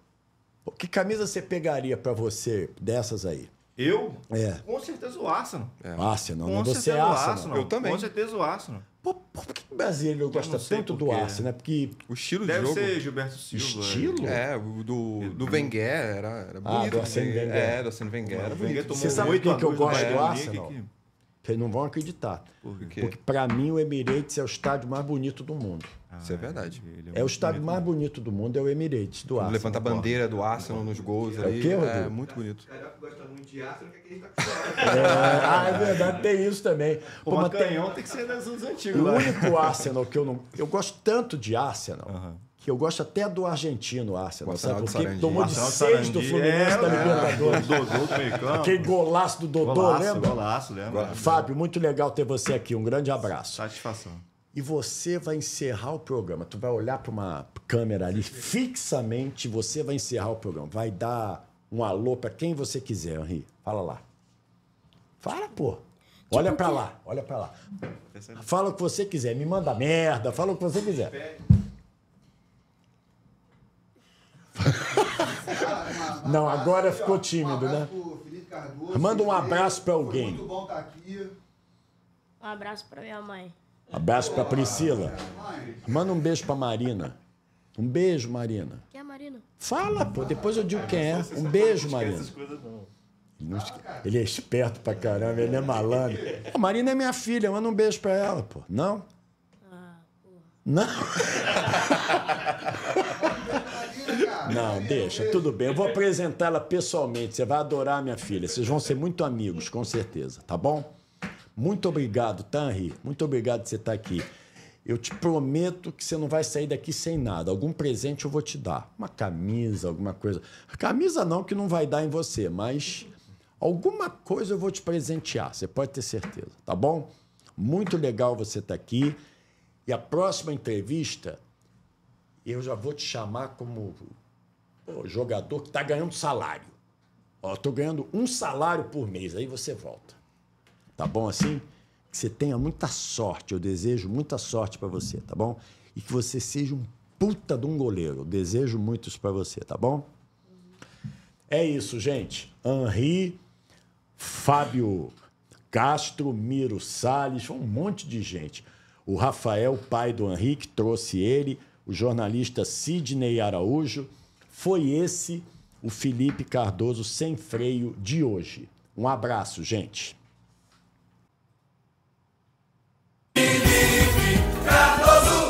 Que camisa você pegaria pra você dessas aí? Eu? É. Com certeza o Arsenal. Arsenal, Com né? Você é certeza o Arsenal. Arsenal. Eu também. Com certeza o Arsenal. Pô, por que o brasileiro gosta não tanto do. Arsenal, né? Porque O estilo de Deve jogo. ser Gilberto Silva. estilo? É, o do, do Wenger era, era bonito. Ah, do Arsene Wenger. É, do Arsene Wenger. Era bonito. Você sabe por que que eu do gosto do Arsenal? Vocês não vão acreditar. Por quê? Porque pra mim o Emirates é o estádio mais bonito do mundo. Isso é verdade. Ele É o estádio mais bonito do mundo, é o Emirates do Arsenal. levanta a bandeira do Arsenal nos gols É o ali. quê, É muito bonito. O carioca gosta muito de Arsenal, que é tá. É, ah, é verdade, tem isso também. Pô, tem- canhão tem que ser das dos antigos o lá. único Arsenal que eu não. Eu gosto tanto de Arsenal. Aham. Que eu gosto até do argentino Arsenal, O sabe? Arsenal Porque Sarandi. tomou de Marcelo seis do Fluminense é, da é, Libertadores. Dodô do meio campo. Aquele golaço do Dodô, Golaço, lembra? golaço, lembra? Fábio, muito legal ter você aqui. Um grande abraço. Satisfação. E você vai encerrar o programa. Tu vai olhar para uma câmera ali fixamente, você vai encerrar o programa. Vai dar um alô para quem você quiser, Henri. Fala lá. Fala, pô. Olha para lá, olha para lá. Fala o que você quiser, me manda merda, fala o que você quiser. Não, agora ficou tímido, né? Manda um abraço pra alguém. Muito bom estar aqui. Um abraço pra minha mãe. Abraço pra Priscila. Manda um beijo pra Marina. Um beijo, Marina. Quem é a Marina? Fala, pô, depois eu digo quem é. Um beijo, Marina. Essas coisas não. Ele não esque- Ele é esperto pra caramba, ele é malandro. A Marina é minha filha, manda um beijo pra ela, pô. Não? Não? Não, deixa, tudo bem. Eu vou apresentá-la pessoalmente. Você vai adorar minha filha. Vocês vão ser muito amigos, com certeza, tá bom? Muito obrigado, Henri? Muito obrigado por você estar aqui. Eu te prometo que você não vai sair daqui sem nada. Algum presente eu vou te dar. Uma camisa, alguma coisa. Camisa não, que não vai dar em você, mas alguma coisa eu vou te presentear. Você pode ter certeza, tá bom? Muito legal você estar aqui. E a próxima entrevista, eu já vou te chamar como pô, jogador que está ganhando salário. Ó, estou ganhando um salário por mês, aí você volta. Tá bom assim? Que você tenha muita sorte. Eu desejo muita sorte para você, tá bom? E que você seja um puta de um goleiro. Eu desejo muito isso para você, tá bom? É isso, gente. Henri, Fábio Castro, Miro Salles, um monte de gente. O Rafael, pai do Henrique, trouxe ele, o jornalista Sidney Araújo. Foi esse o Felipe Cardoso sem freio de hoje. Um abraço, gente. Cardoso.